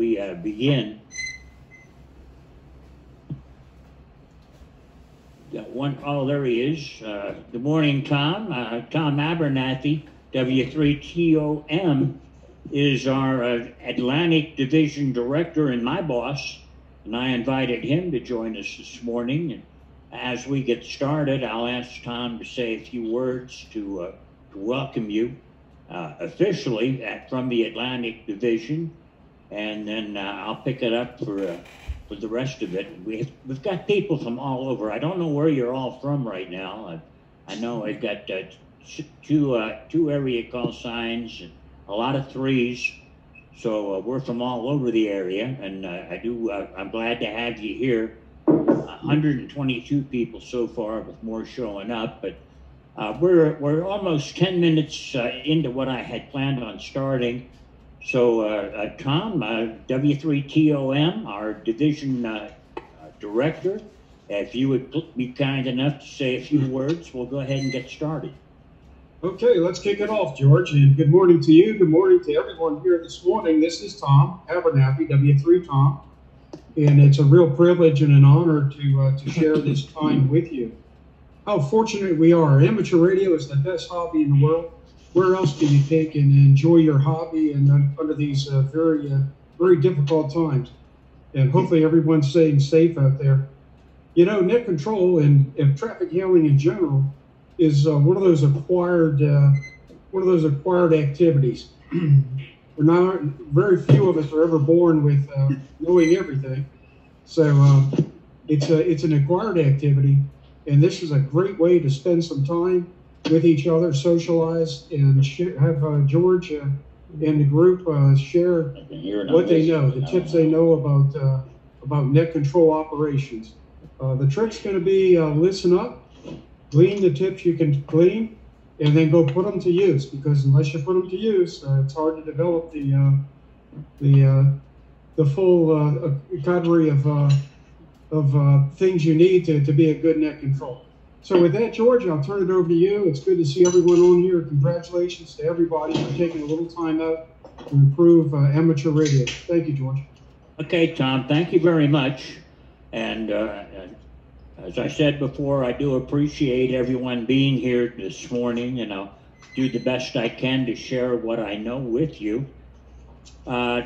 we uh, begin. One, oh, there he is. Uh, good morning, Tom. Uh, Tom Abernethy, W3TOM, is our uh, Atlantic Division Director and my boss, and I invited him to join us this morning. And as we get started, I'll ask Tom to say a few words to, uh, to welcome you uh, officially at, from the Atlantic Division, and then uh, I'll pick it up for uh, for the rest of it. We we've got people from all over. I don't know where you're all from right now. I, I know I've got uh, two uh, two area call signs, and a lot of threes. So uh, we're from all over the area, and I do. I'm glad to have you here. 122 people so far, with more showing up, but uh, we're, we're almost 10 minutes uh, into what I had planned on starting. So, uh, uh Tom, uh, W3TOM, our division uh, director, if you would be kind enough to say a few words, we'll go ahead and get started. Okay, let's kick it off, George. And good morning to you. Good morning to everyone here this morning. This is Tom Abernethy, W3 Tom. And it's a real privilege and an honor to, to share this time with you how fortunate we are. Amateur radio is the best hobby in the world. Where else can you take and enjoy your hobby and under these uh, very, uh, very difficult times? And hopefully everyone's staying safe out there. You know, net control and, and traffic handling in general is uh, one of those acquired, uh, one of those acquired activities. We're not very few of us are ever born with uh, knowing everything. So um, it's a, it's an acquired activity and this is a great way to spend some time with each other, socialize, and share, have uh, George uh, and the group uh, share what they know, the tips they know about uh, about net control operations. Uh, the trick's going to be uh, listen up, glean the tips you can glean, and then go put them to use. Because unless you put them to use, it's hard to develop the the the full cadre of of uh, things you need to, to be a good net control. So with that, George, I'll turn it over to you. It's good to see everyone on here. Congratulations to everybody for taking a little time out to improve uh, amateur radio. Thank you, George. Okay, Tom, thank you very much. And uh, as I said before, I do appreciate everyone being here this morning, and I'll do the best I can to share what I know with you. Uh,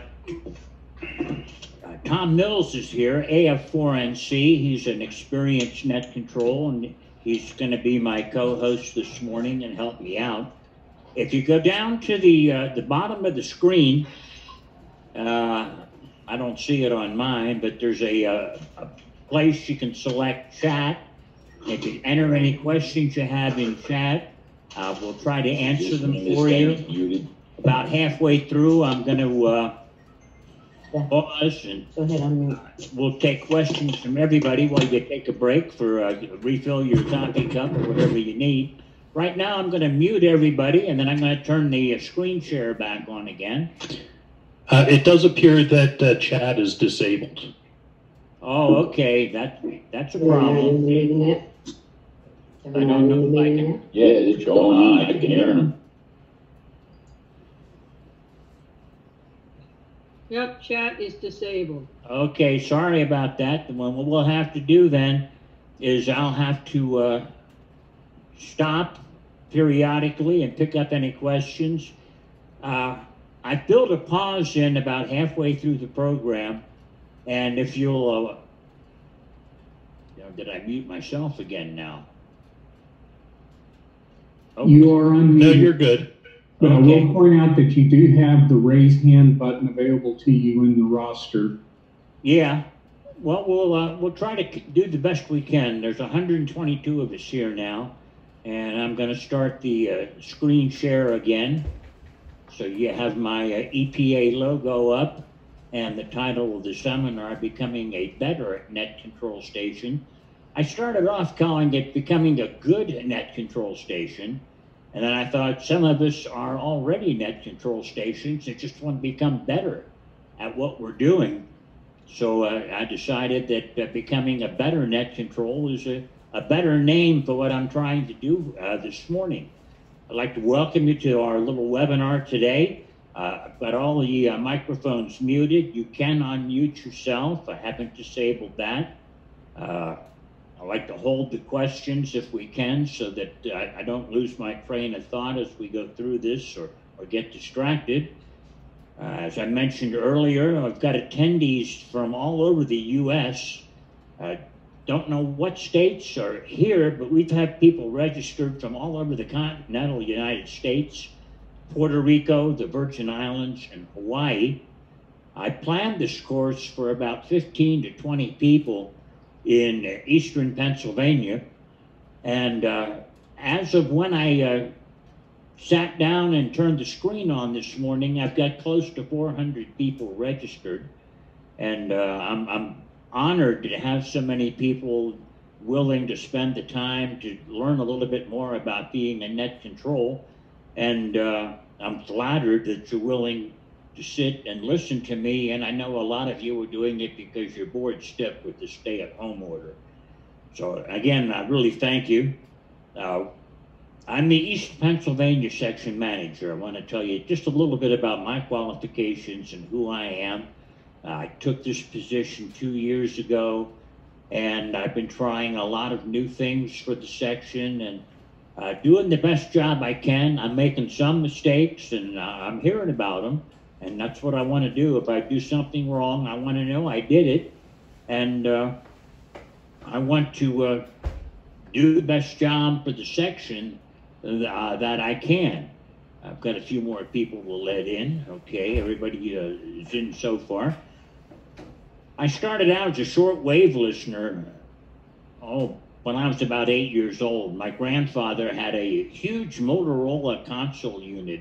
uh, Tom Mills is here, AF4NC. He's an experienced net control, and he's going to be my co-host this morning and help me out. If you go down to the uh, the bottom of the screen, uh, I don't see it on mine, but there's a, uh, a place you can select chat. If you enter any questions you have in chat, uh, we'll try to answer them for you. About halfway through, I'm going to uh, pause and Go ahead, unmute. we'll take questions from everybody while you take a break for, uh, refill your coffee cup or whatever you need. Right now, I'm gonna mute everybody and then I'm gonna turn the uh, screen share back on again. Uh, it does appear that uh, chat is disabled. Oh, okay, that, that's a problem. I don't know if I can- Yeah, it's going on. I can hear him. Yep, chat is disabled. Okay, sorry about that. What we'll have to do then is I'll have to uh, stop periodically and pick up any questions. Uh, I built a pause in about halfway through the program, and if you'll, uh, you know, did I mute myself again now? Oh. You are unmuted. No, you're good. But I will point out that you do have the raise hand button available to you in the roster. Yeah. Well, we'll uh, we'll try to do the best we can. There's 122 of us here now, and I'm going to start the uh, screen share again. So you have my uh, EPA logo up, and the title of the seminar, "Becoming a Better Net Control Station." I started off calling it "Becoming a Good Net Control Station." And then I thought some of us are already net control stations and just want to become better at what we're doing. So uh, I decided that uh, becoming a better net control is a, a better name for what I'm trying to do uh, this morning. I'd like to welcome you to our little webinar today. Uh, I've got all the uh, microphones muted. You can unmute yourself. I haven't disabled that. Uh, I like to hold the questions if we can so that I, I don't lose my train of thought as we go through this or, or get distracted. Uh, as I mentioned earlier, I've got attendees from all over the U.S. Uh, don't know what states are here, but we've had people registered from all over the continental United States, Puerto Rico, the Virgin Islands, and Hawaii. I planned this course for about 15 to 20 people in eastern Pennsylvania. And uh, as of when I uh, sat down and turned the screen on this morning, I've got close to 400 people registered. And uh, I'm, I'm honored to have so many people willing to spend the time to learn a little bit more about being in net control. And uh, I'm flattered that you're willing sit and listen to me. And I know a lot of you are doing it because you're bored stiff with the stay at home order. So, again, I really thank you. Uh, I'm the East Pennsylvania section manager. I want to tell you just a little bit about my qualifications and who I am. I took this position two years ago, and I've been trying a lot of new things for the section and uh, doing the best job I can. I'm making some mistakes, and uh, I'm hearing about them, and that's what I want to do. If I do something wrong, I want to know I did it, and uh, I want to uh, do the best job for the section uh, that I can. I've got a few more people we'll let in. Okay, everybody uh, is in so far. I started out as a shortwave listener. Oh, when I was about eight years old, my grandfather had a huge Motorola console unit.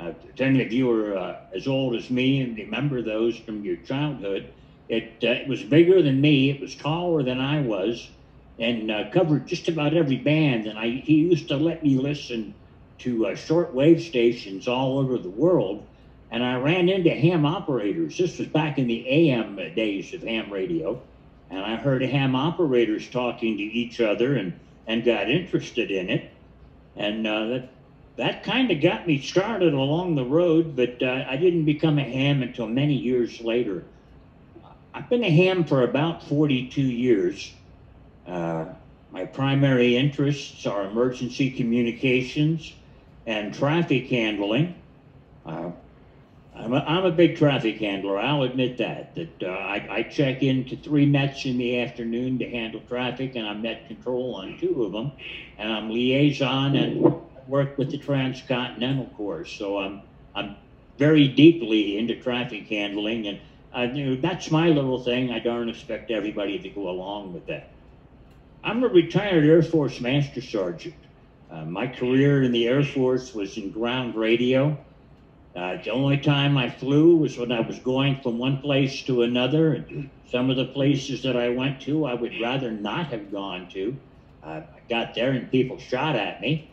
Uh, if you were uh, as old as me and remember those from your childhood, it, uh, it was bigger than me. It was taller than I was, and uh, covered just about every band. And I, he used to let me listen to uh, shortwave stations all over the world and I ran into ham operators. This was back in the AM days of ham radio, and I heard ham operators talking to each other and, and got interested in it. And uh, that, that kind of got me started along the road, but uh, I didn't become a ham until many years later. I've been a ham for about 42 years. Uh, my primary interests are emergency communications and traffic handling. Uh, I'm a, I'm a big traffic handler. I'll admit that. That uh, I, I check into three nets in the afternoon to handle traffic, and I'm net control on two of them, and I'm liaison and work with the Transcontinental Corps. So I'm I'm very deeply into traffic handling, and uh, you know, that's my little thing. I don't expect everybody to go along with that. I'm a retired Air Force Master Sergeant. Uh, my career in the Air Force was in ground radio. Uh, the only time I flew was when I was going from one place to another. And some of the places that I went to, I would rather not have gone to. Uh, I got there and people shot at me.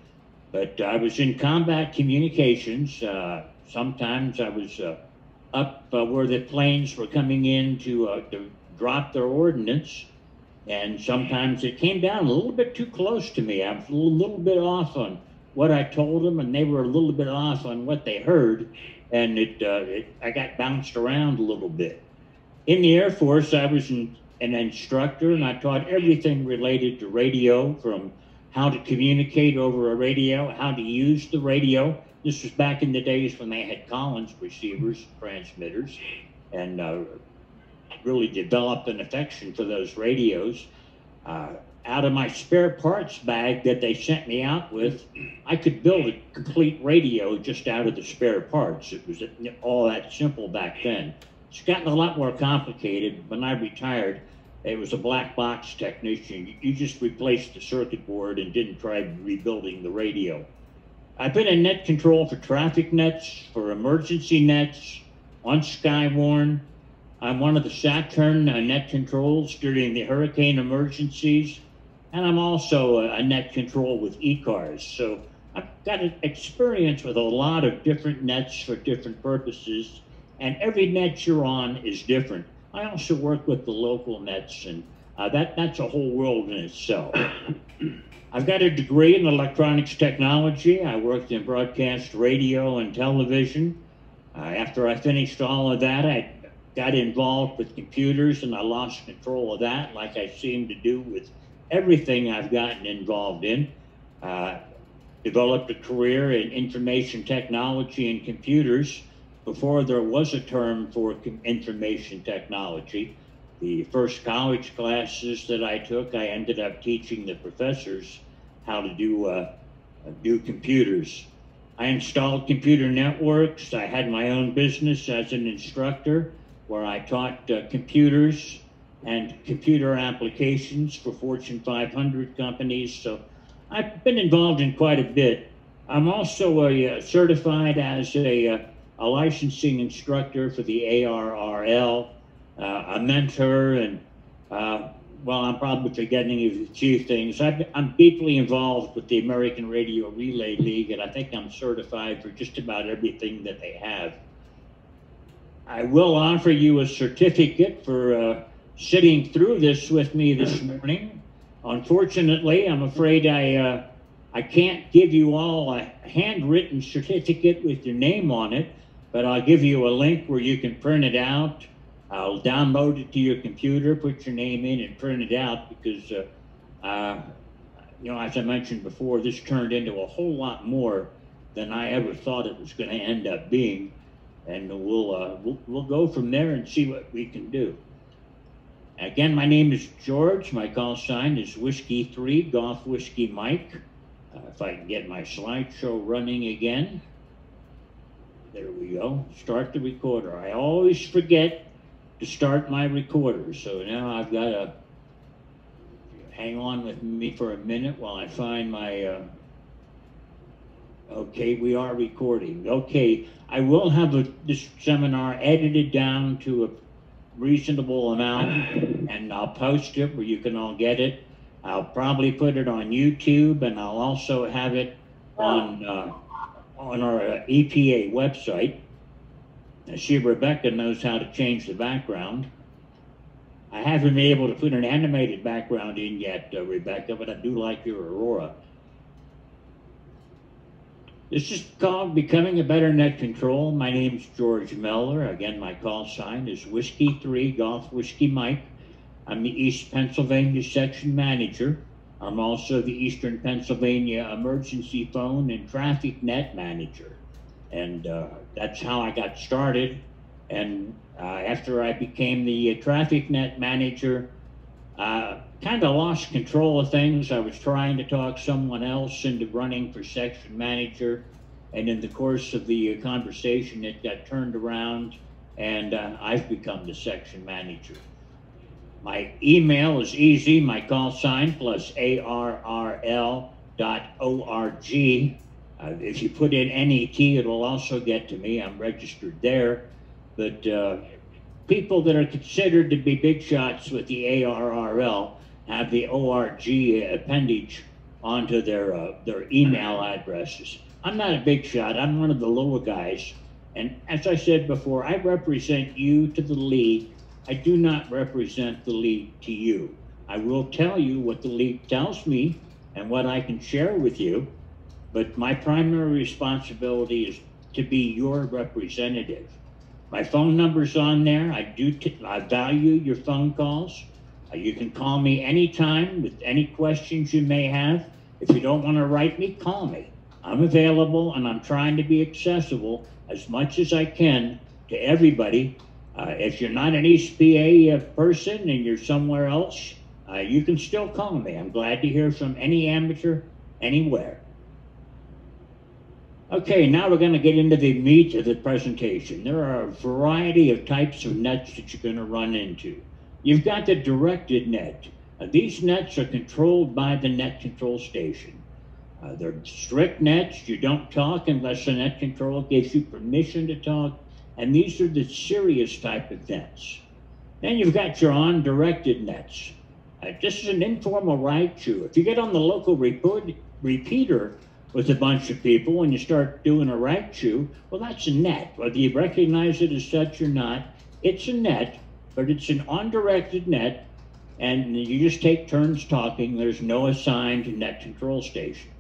But I was in combat communications. Uh, sometimes I was uh, up uh, where the planes were coming in to, to drop their ordnance. And sometimes it came down a little bit too close to me. I was a little, bit off on what I told them, and they were a little bit off on what they heard, and it, uh, it I got bounced around a little bit. In the Air Force, I was an instructor, and I taught everything related to radio, from how to communicate over a radio, how to use the radio. This was back in the days when they had Collins receivers, transmitters, and uh, really developed an affection for those radios. Uh, out of my spare parts bag that they sent me out with, I could build a complete radio just out of the spare parts. It was all that simple back then. It's gotten a lot more complicated. When I retired, it was a black box technician. You just replaced the circuit board and didn't try rebuilding the radio. I've been in net control for traffic nets, for emergency nets, on Skywarn. I'm one of the SATERN uh, net controls during the hurricane emergencies and I'm also a, net control with ECARS. So I've got experience with a lot of different nets for different purposes, and every net you're on is different. I also work with the local nets, and uh, that that's a whole world in itself. I've got a degree in electronics technology. I worked in broadcast radio and television. Uh, after I finished all of that, I got involved with computers and I lost control of that, like I seem to do with everything I've gotten involved in. Uh, developed a career in information technology and computers before there was a term for information technology. The first college classes that I took, I ended up teaching the professors how to do uh, do computers. I installed computer networks. I had my own business as an instructor where I taught uh, computers and computer applications for Fortune 500 companies. So I've been involved in quite a bit. I'm also a, uh, certified as a, uh, a licensing instructor for the ARRL, uh, a mentor, and uh, well, I'm probably forgetting a few things. i am deeply involved with the American Radio Relay League, and I think I'm certified for just about everything that they have. I will offer you a certificate for uh, sitting through this with me this morning. Unfortunately, I'm afraid I uh, I can't give you all a handwritten certificate with your name on it, but I'll give you a link where you can print it out. I'll download it to your computer, put your name in, and print it out because, uh, uh, you know, as I mentioned before, this turned into a whole lot more than I ever thought it was going to end up being and we'll, uh, we'll, we'll go from there and see what we can do. Again, my name is George. My call sign is Whiskey 3 Golf Whiskey Mike. Uh, if I can get my slideshow running again. There we go. Start the recorder. I always forget to start my recorder, so now I've got to hang on with me for a minute while I find my. Uh, okay, we are recording. Okay, I will have a, this seminar edited down to a reasonable amount, and I'll post it where you can all get it. I'll probably put it on YouTube, and I'll also have it on uh, on our uh, EPA website. See, Rebecca knows how to change the background. I haven't been able to put an animated background in yet, uh, Rebecca, but I do like your Aurora. This is called Becoming a Better Net Control. My name is George Miller. Again, my call sign is Whiskey 3 Golf Whiskey Mike. I'm the East Pennsylvania Section Manager. I'm also the Eastern Pennsylvania Emergency Phone and Traffic Net Manager. And uh, that's how I got started. And uh, after I became the uh, Traffic Net Manager, uh, kind of lost control of things. I was trying to talk someone else into running for section manager, and in the course of the uh, conversation, it got turned around, and uh, I've become the section manager. My email is easy. My call sign plus arrl dot org. Uh, if you put in NET, it'll also get to me. I'm registered there. But uh, people that are considered to be big shots with the ARRL have the ORG appendage onto their uh, their email addresses. I'm not a big shot. I'm one of the lower guys. And as I said before, I represent you to the league. I do not represent the league to you. I will tell you what the league tells me and what I can share with you, but my primary responsibility is to be your representative. My phone number's on there. I do. T- I value your phone calls. Uh, you can call me anytime with any questions you may have. If you don't want to write me, call me. I'm available and I'm trying to be accessible as much as I can to everybody. Uh, if you're not an East PA person and you're somewhere else, uh, you can still call me. I'm glad to hear from any amateur anywhere. Okay, now we're going to get into the meat of the presentation. There are a variety of types of nets that you're going to run into. You've got the directed net. Uh, these nets are controlled by the net control station. Uh, they're strict nets. You don't talk unless the net control gives you permission to talk. And these are the serious type of nets. Then you've got your undirected nets. Uh, this is an informal rag chew. If you get on the local report, repeater with a bunch of people and you start doing a rag chew, well, that's a net. Whether you recognize it as such or not, it's a net but it's an undirected net, and you just take turns talking. There's no assigned net control station.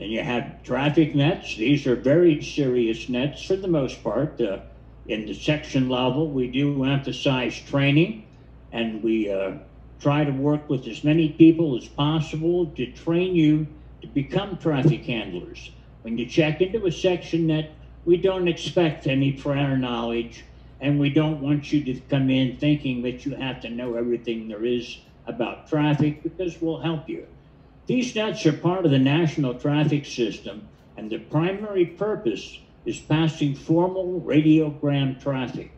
And you have traffic nets. These are very serious nets for the most part. Uh, in the section level, we do emphasize training and we uh, try to work with as many people as possible to train you to become traffic handlers. When you check into a section net, we don't expect any prior knowledge and we don't want you to come in thinking that you have to know everything there is about traffic because we'll help you. These nets are part of the national traffic system, and the primary purpose is passing formal radiogram traffic.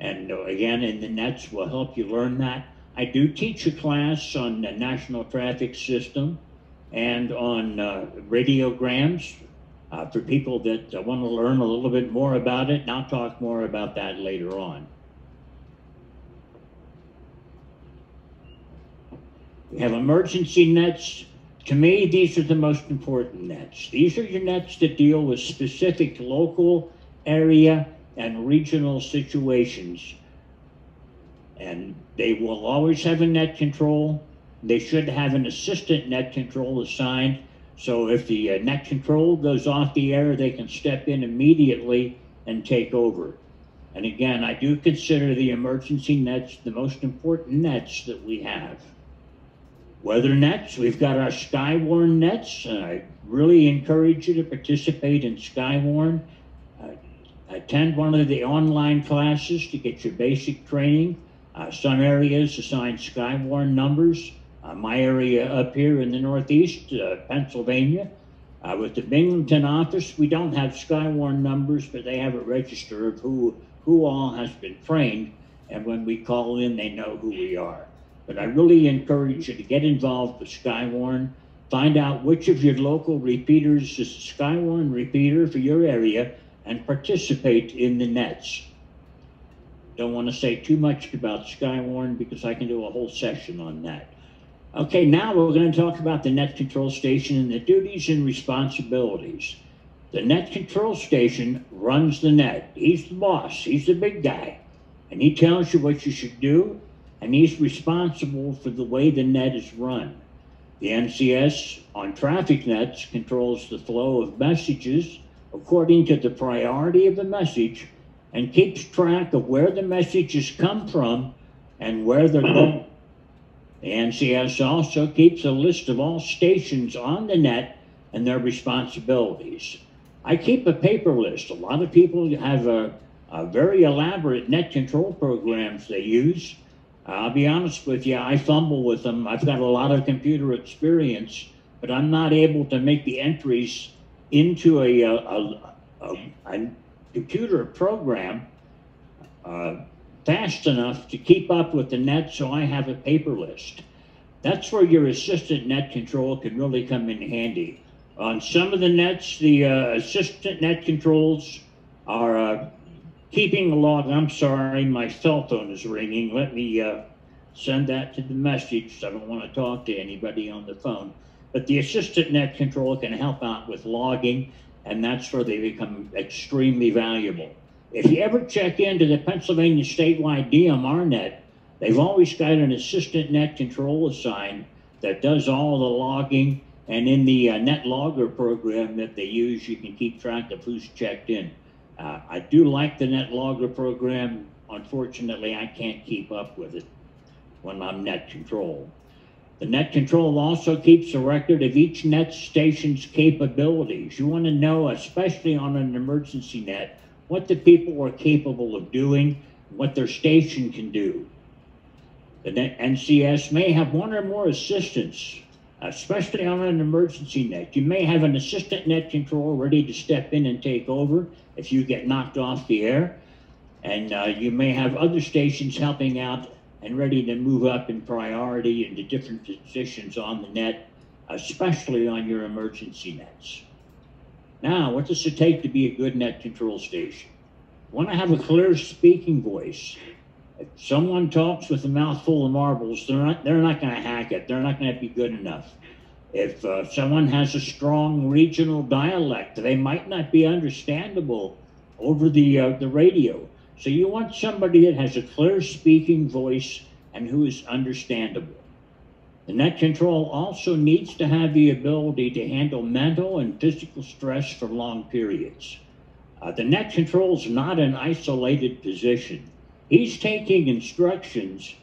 And uh, again, in the nets will help you learn that. I do teach a class on the national traffic system and on uh, radiograms uh, for people that uh, want to learn a little bit more about it. And I'll talk more about that later on. We have emergency nets. To me, these are the most important nets. These are your nets that deal with specific local, area, and regional situations. And they will always have a net control. They should have an assistant net control assigned. So if the uh, net control goes off the air, they can step in immediately and take over. And again, I do consider the emergency nets the most important nets that we have. Weather nets, we've got our Skywarn nets. I really encourage you to participate in Skywarn. Uh, attend one of the online classes to get your basic training. Uh, some areas assign Skywarn numbers. Uh, my area up here in the Northeast, uh, Pennsylvania, uh, with the Binghamton office, we don't have Skywarn numbers, but they have a register of who who all has been trained, and when we call in, they know who we are. But I really encourage you to get involved with Skywarn. Find out which of your local repeaters is a Skywarn repeater for your area and participate in the nets. Don't want to say too much about Skywarn because I can do a whole session on that. Okay, now we're going to talk about the net control station and the duties and responsibilities. The net control station runs the net. He's the boss, he's the big guy, and he tells you what you should do and he's responsible for the way the net is run. The NCS on traffic nets controls the flow of messages according to the priority of the message and keeps track of where the messages come from and where they're mm-hmm. going. The NCS also keeps a list of all stations on the net and their responsibilities. I keep a paper list. A lot of people have a, a very elaborate net control programs they use. I'll be honest with you, I fumble with them. I've got a lot of computer experience, but I'm not able to make the entries into a, a, a, a, a computer program uh, fast enough to keep up with the net, so I have a paper list. That's where your assistant net control can really come in handy. On some of the nets, the uh, assistant net controls are uh, keeping a log. I'm sorry, my cell phone is ringing. Let me uh, send that to the message. I don't want to talk to anybody on the phone. But the assistant net controller can help out with logging, and that's where they become extremely valuable. If you ever check into the Pennsylvania statewide DMR net, they've always got an assistant net control assigned that does all the logging. And in the uh, net logger program that they use, you can keep track of who's checked in. Uh, I do like the net logger program. Unfortunately, I can't keep up with it when I'm net control. The net control also keeps a record of each net station's capabilities. You want to know, especially on an emergency net, what the people are capable of doing, what their station can do. The NCS may have one or more assistants, especially on an emergency net. You may have an assistant net control ready to step in and take over if you get knocked off the air. And uh, you may have other stations helping out and ready to move up in priority into different positions on the net, especially on your emergency nets. Now, what does it take to be a good net control station? Want to have a clear speaking voice. If someone talks with a mouthful of marbles, they're not, they're not going to hack it. They're not going to be good enough. If uh, someone has a strong regional dialect, they might not be understandable over the, uh, the radio. So you want somebody that has a clear speaking voice and who is understandable. The net control also needs to have the ability to handle mental and physical stress for long periods. Uh, the net control is not an isolated position. He's taking instructions,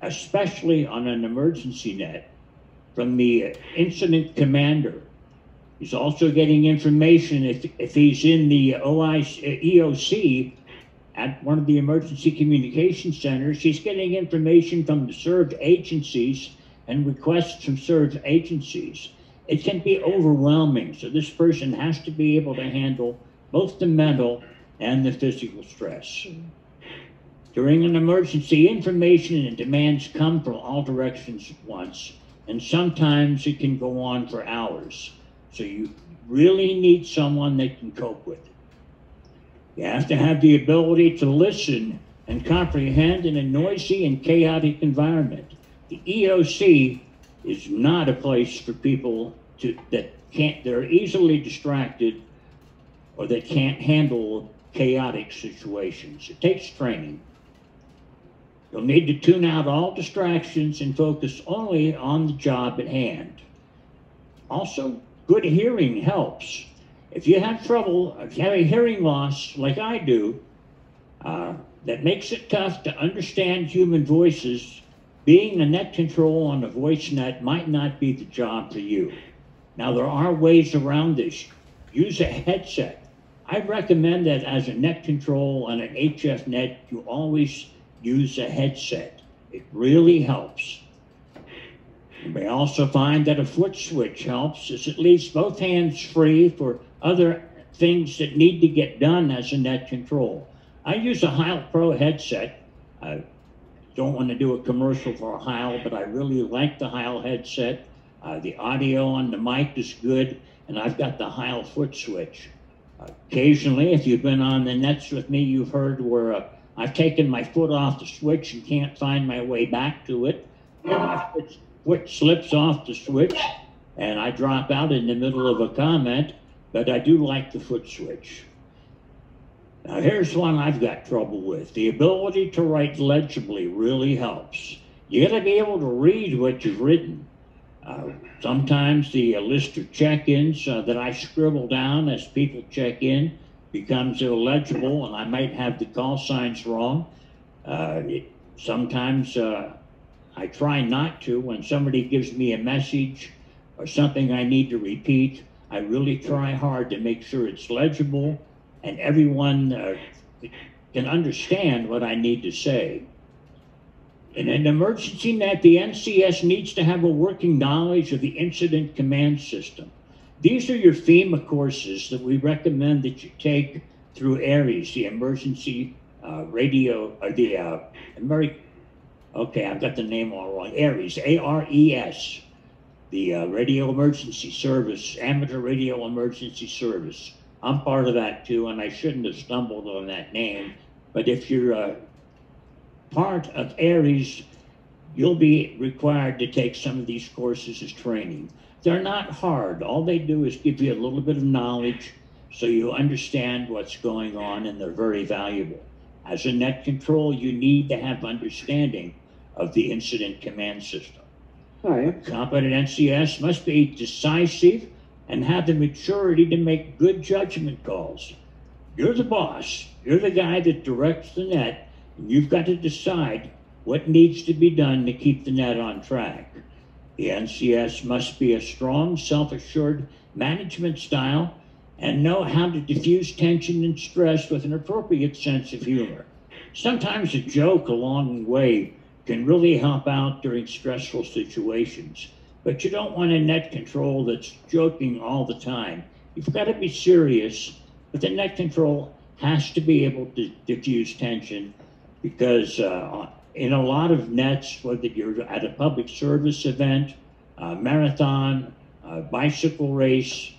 especially on an emergency net, from the incident commander. He's also getting information if, if he's in the OIC, EOC at one of the emergency communication centers. He's getting information from the served agencies and requests from served agencies. It can be overwhelming, so this person has to be able to handle both the mental and the physical stress. Mm-hmm. During an emergency, information and demands come from all directions at once, and sometimes it can go on for hours. So you really need someone that can cope with it. You have to have the ability to listen and comprehend in a noisy and chaotic environment. The EOC is not a place for people to, that can't, they're easily distracted or that can't handle chaotic situations. It takes training. You'll need to tune out all distractions and focus only on the job at hand. Also, good hearing helps. If you have trouble, if you have a hearing loss like I do, uh, that makes it tough to understand human voices, being a net control on a voice net might not be the job for you. Now, there are ways around this. Use a headset. I recommend that as a net control on an HF net, you always use a headset. It really helps. You may also find that a foot switch helps as it leaves both hands free for other things that need to get done as a net control. I use a Heil Pro headset. I don't want to do a commercial for Heil, but I really like the Heil headset. Uh, the audio on the mic is good, and I've got the Heil foot switch. Occasionally, if you've been on the nets with me, you've heard where uh, I've taken my foot off the switch and can't find my way back to it. My foot, foot slips off the switch, and I drop out in the middle of a comment, but I do like the foot switch. Now, here's one I've got trouble with. The ability to write legibly really helps. You got to be able to read what you've written. Uh, sometimes the uh, list of check-ins uh, that I scribble down as people check in becomes illegible, and I might have the call signs wrong. Uh, it, sometimes uh, I try not to. When somebody gives me a message or something I need to repeat, I really try hard to make sure it's legible and everyone uh, can understand what I need to say. In an emergency net, the NCS needs to have a working knowledge of the incident command system. These are your FEMA courses that we recommend that you take through ARES, the emergency uh, radio, or the uh, Ameri- okay, I've got the name all wrong. ARES, A R E S, the uh, Radio Emergency Service, Amateur Radio Emergency Service. I'm part of that too, and I shouldn't have stumbled on that name. But if you're uh, part of ARES, you'll be required to take some of these courses as training. They're not hard. All they do is give you a little bit of knowledge so you understand what's going on, and they're very valuable. As a net control, you need to have understanding of the incident command system. Hi. Competent NCS must be decisive and have the maturity to make good judgment calls. You're the boss. You're the guy that directs the net, and you've got to decide what needs to be done to keep the net on track. The NCS must be a strong, self assured management style and know how to diffuse tension and stress with an appropriate sense of humor. Sometimes a joke along the way can really help out during stressful situations, but you don't want a net control that's joking all the time. You've got to be serious, but the net control has to be able to diffuse tension because uh, in a lot of nets, whether you're at a public service event, a marathon, a bicycle race,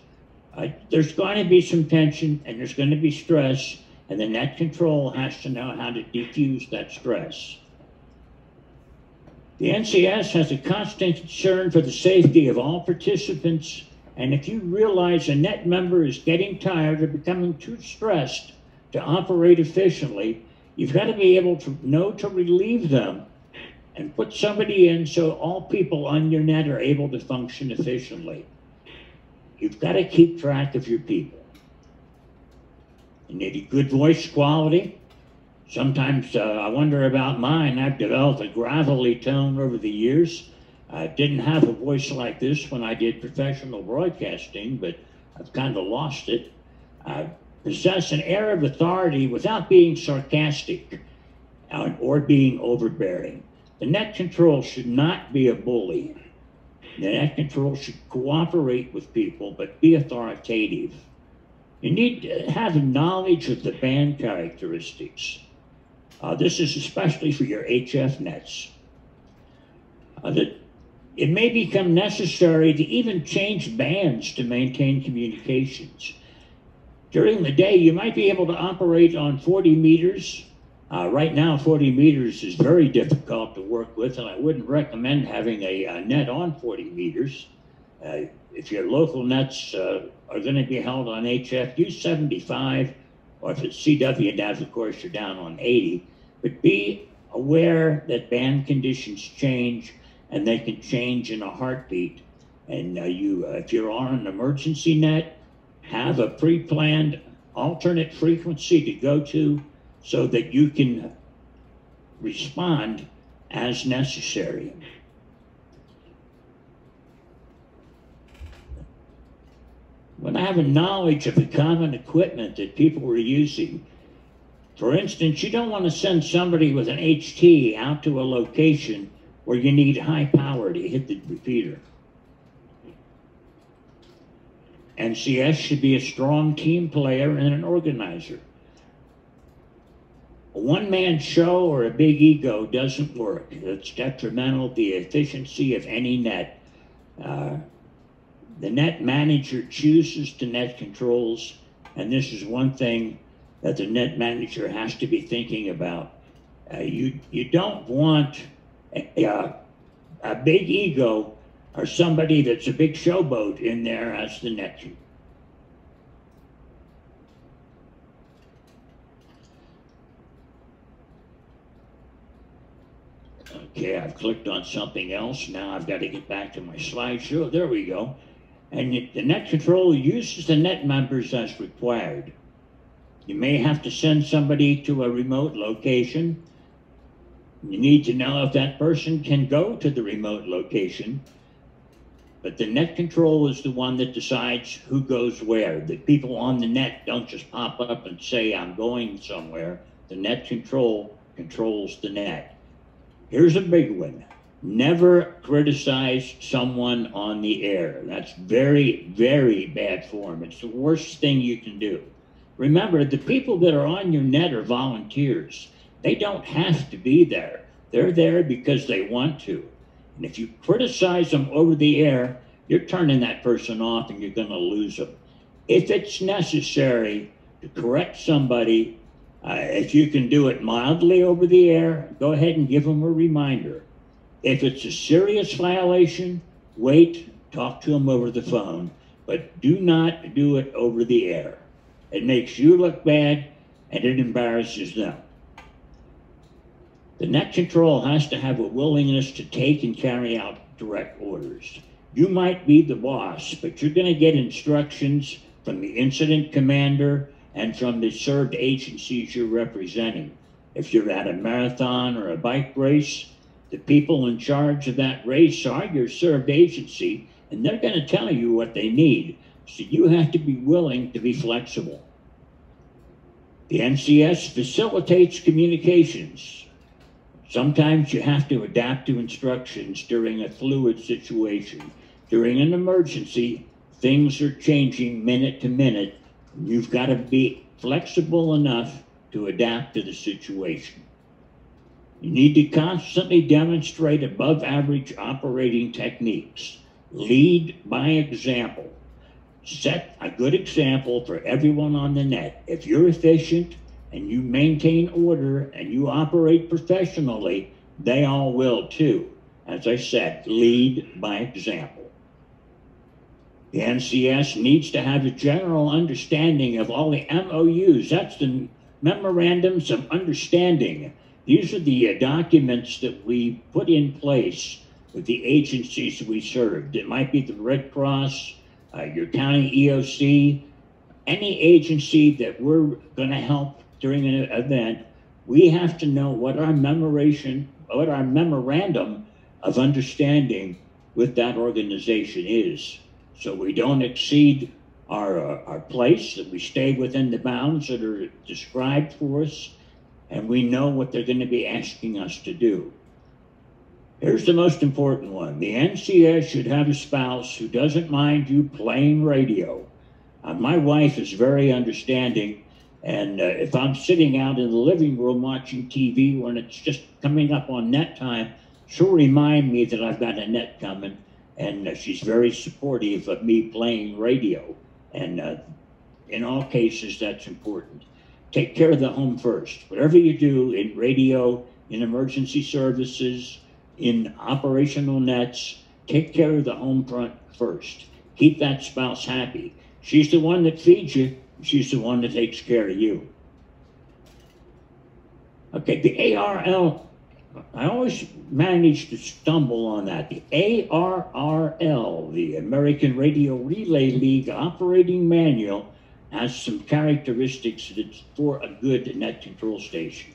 uh, there's going to be some tension and there's going to be stress, and the net control has to know how to diffuse that stress. The NCS has a constant concern for the safety of all participants, and if you realize a net member is getting tired or becoming too stressed to operate efficiently, you've got to be able to know to relieve them and put somebody in so all people on your net are able to function efficiently. You've got to keep track of your people. You need a good voice quality. Sometimes uh, I wonder about mine. I've developed a gravelly tone over the years. I didn't have a voice like this when I did professional broadcasting, but I've kind of lost it. I possess an air of authority without being sarcastic uh, or being overbearing. The net control should not be a bully. The net control should cooperate with people, but be authoritative. You need to have knowledge of the band characteristics. Uh, this is especially for your HF nets. Uh, that it may become necessary to even change bands to maintain communications. During the day, you might be able to operate on 40 meters. Uh, right now, 40 meters is very difficult to work with, and I wouldn't recommend having a, a net on 40 meters. Uh, if your local nets uh, are going to be held on HF, use 75, or if it's CW nets, of course, you're down on 80. But be aware that band conditions change and they can change in a heartbeat. And uh, you, uh, if you're on an emergency net, have a pre-planned alternate frequency to go to so that you can respond as necessary. When I have a knowledge of the common equipment that people were using, for instance, you don't want to send somebody with an HT out to a location where you need high power to hit the repeater. NCS should be a strong team player and an organizer. A one man show or a big ego doesn't work. It's detrimental to the efficiency of any net. Uh, the net manager chooses the net controls, and this is one thing that the net manager has to be thinking about. Uh, you, you don't want a, a big ego or somebody that's a big showboat in there as the next. Okay, I've clicked on something else. Now I've got to get back to my slideshow. There we go. And the net control uses the net members as required. You may have to send somebody to a remote location you need to know if that person can go to the remote location. But the net control is the one that decides who goes where. The people on the net don't just pop up and say, I'm going somewhere. The net control controls the net. Here's a big one. Never criticize someone on the air. That's very, very bad form. It's the worst thing you can do. Remember, the people that are on your net are volunteers. They don't have to be there. They're there because they want to. And if you criticize them over the air, you're turning that person off and you're going to lose them. If it's necessary to correct somebody, uh, if you can do it mildly over the air, go ahead and give them a reminder. If it's a serious violation, wait, talk to them over the phone, but do not do it over the air. It makes you look bad and it embarrasses them. The net control has to have a willingness to take and carry out direct orders. You might be the boss, but you're going to get instructions from the incident commander and from the served agencies you're representing. If you're at a marathon or a bike race, the people in charge of that race are your served agency, and they're going to tell you what they need. So you have to be willing to be flexible. The NCS facilitates communications Sometimes you have to adapt to instructions during a fluid situation. During an emergency, things are changing minute to minute. You've got to be flexible enough to adapt to the situation. You need to constantly demonstrate above average operating techniques. Lead by example. Set a good example for everyone on the net. If you're efficient, and you maintain order and you operate professionally, they all will too. As I said, lead by example. The NCS needs to have a general understanding of all the MOUs. That's the memorandums of understanding. These are the uh, documents that we put in place with the agencies we served. It might be the Red Cross, uh, your county EOC, any agency that we're going to help during an event. We have to know what our memoration, what our memorandum of understanding with that organization is, so we don't exceed our uh, our place. That we stay within the bounds that are described for us, and we know what they're going to be asking us to do. Here's the most important one. The NCS should have a spouse who doesn't mind you playing radio. Uh, my wife is very understanding, and uh, if I'm sitting out in the living room watching TV when it's just coming up on net time, she'll remind me that I've got a net coming, and uh, she's very supportive of me playing radio. And uh, in all cases, that's important. Take care of the home first. Whatever you do in radio, in emergency services, in operational nets, take care of the home front first. Keep that spouse happy. She's the one that feeds you. She's the one that takes care of you. Okay, the ARL, I always manage to stumble on that. The ARRL, the American Radio Relay League Operating Manual, has some characteristics that's for a good net control station.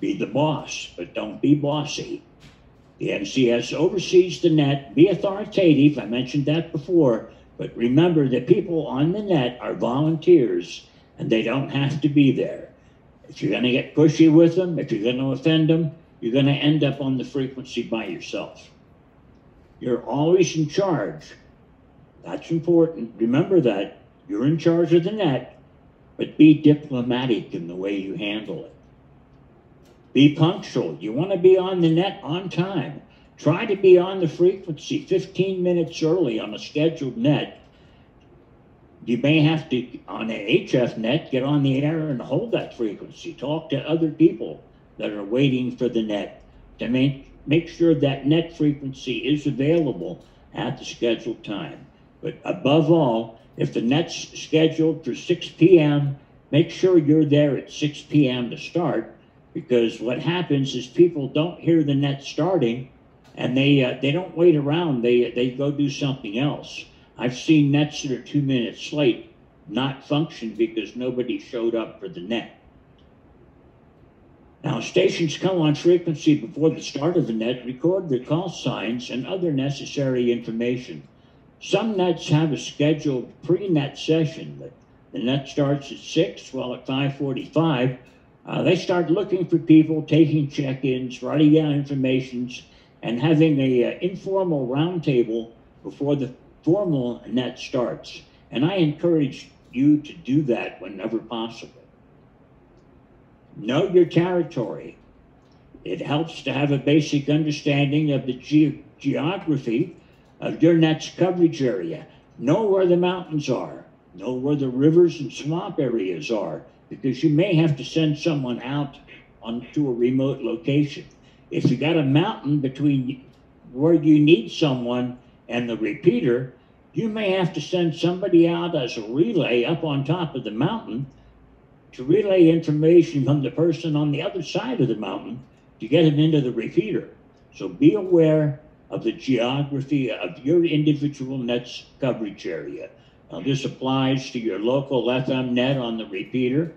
Be the boss, but don't be bossy. The NCS oversees the net. Be authoritative. I mentioned that before. But remember the people on the net are volunteers and they don't have to be there. If you're going to get pushy with them, if you're going to offend them, you're going to end up on the frequency by yourself. You're always in charge. That's important. Remember that. You're in charge of the net, but be diplomatic in the way you handle it. Be punctual. You want to be on the net on time. Try to be on the frequency 15 minutes early on a scheduled net. You may have to, on an HF net, get on the air and hold that frequency. Talk to other people that are waiting for the net to make, make sure that net frequency is available at the scheduled time. But above all, if the net's scheduled for 6 p.m., make sure you're there at 6 p.m. to start because what happens is people don't hear the net starting and they uh, they don't wait around. They they go do something else. I've seen nets that are two minutes late not function because nobody showed up for the net. Now stations come on frequency before the start of the net record the call signs and other necessary information. Some nets have a scheduled pre-net session but the net starts at 6 while at 545 uh, they start looking for people, taking check-ins, writing down informations, and having a uh, informal roundtable before the formal net starts. And I encourage you to do that whenever possible. Know your territory. It helps to have a basic understanding of the ge geography of your net's coverage area. Know where the mountains are. Know where the rivers and swamp areas are because you may have to send someone out onto a remote location. If you got a mountain between where you need someone and the repeater, you may have to send somebody out as a relay up on top of the mountain to relay information from the person on the other side of the mountain to get him into the repeater. So be aware of the geography of your individual net's coverage area. Now, this applies to your local FM net on the repeater,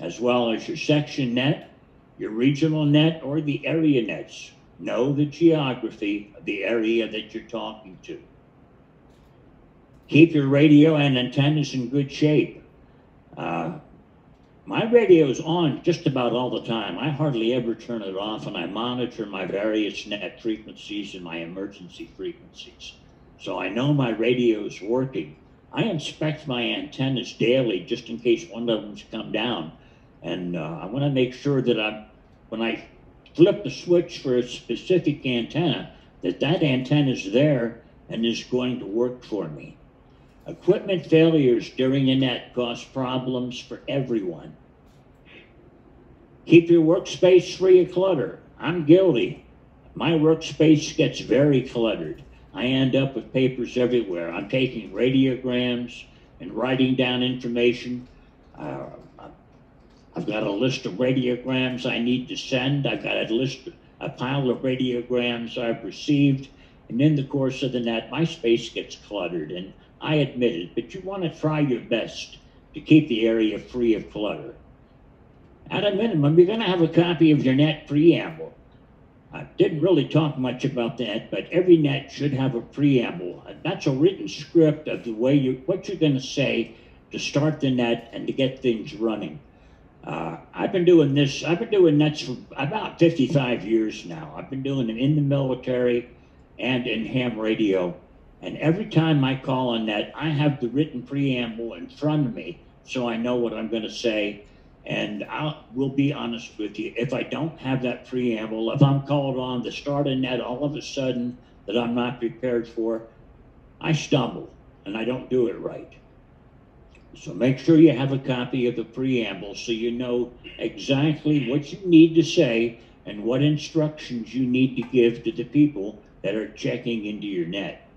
as well as your section net, your regional net, or the area nets. Know the geography of the area that you're talking to. Keep your radio and antennas in good shape. Uh, my radio is on just about all the time. I hardly ever turn it off, and I monitor my various net frequencies and my emergency frequencies. So I know my radio is working. I inspect my antennas daily just in case one of them's come down. And uh, I want to make sure that I, when I flip the switch for a specific antenna, that that antenna is there and is going to work for me. Equipment failures during a net cause problems for everyone. Keep your workspace free of clutter. I'm guilty. My workspace gets very cluttered. I end up with papers everywhere. I'm taking radiograms and writing down information. Uh, I've got a list of radiograms I need to send. I've got a list, a pile of radiograms I've received. And in the course of the net, my space gets cluttered, and I admit it, but you want to try your best to keep the area free of clutter. At a minimum, you're going to have a copy of your net preamble. I didn't really talk much about that, but every net should have a preamble. That's a written script of the way you, what you're going to say to start the net and to get things running. Uh, I've been doing this, I've been doing nets for about 55 years now. I've been doing them in the military and in ham radio. And every time I call a net, I have the written preamble in front of me so I know what I'm going to say. And I will be honest with you, if I don't have that preamble, if I'm called on to start a net all of a sudden that I'm not prepared for, I stumble and I don't do it right. So make sure you have a copy of the preamble so you know exactly what you need to say and what instructions you need to give to the people that are checking into your net.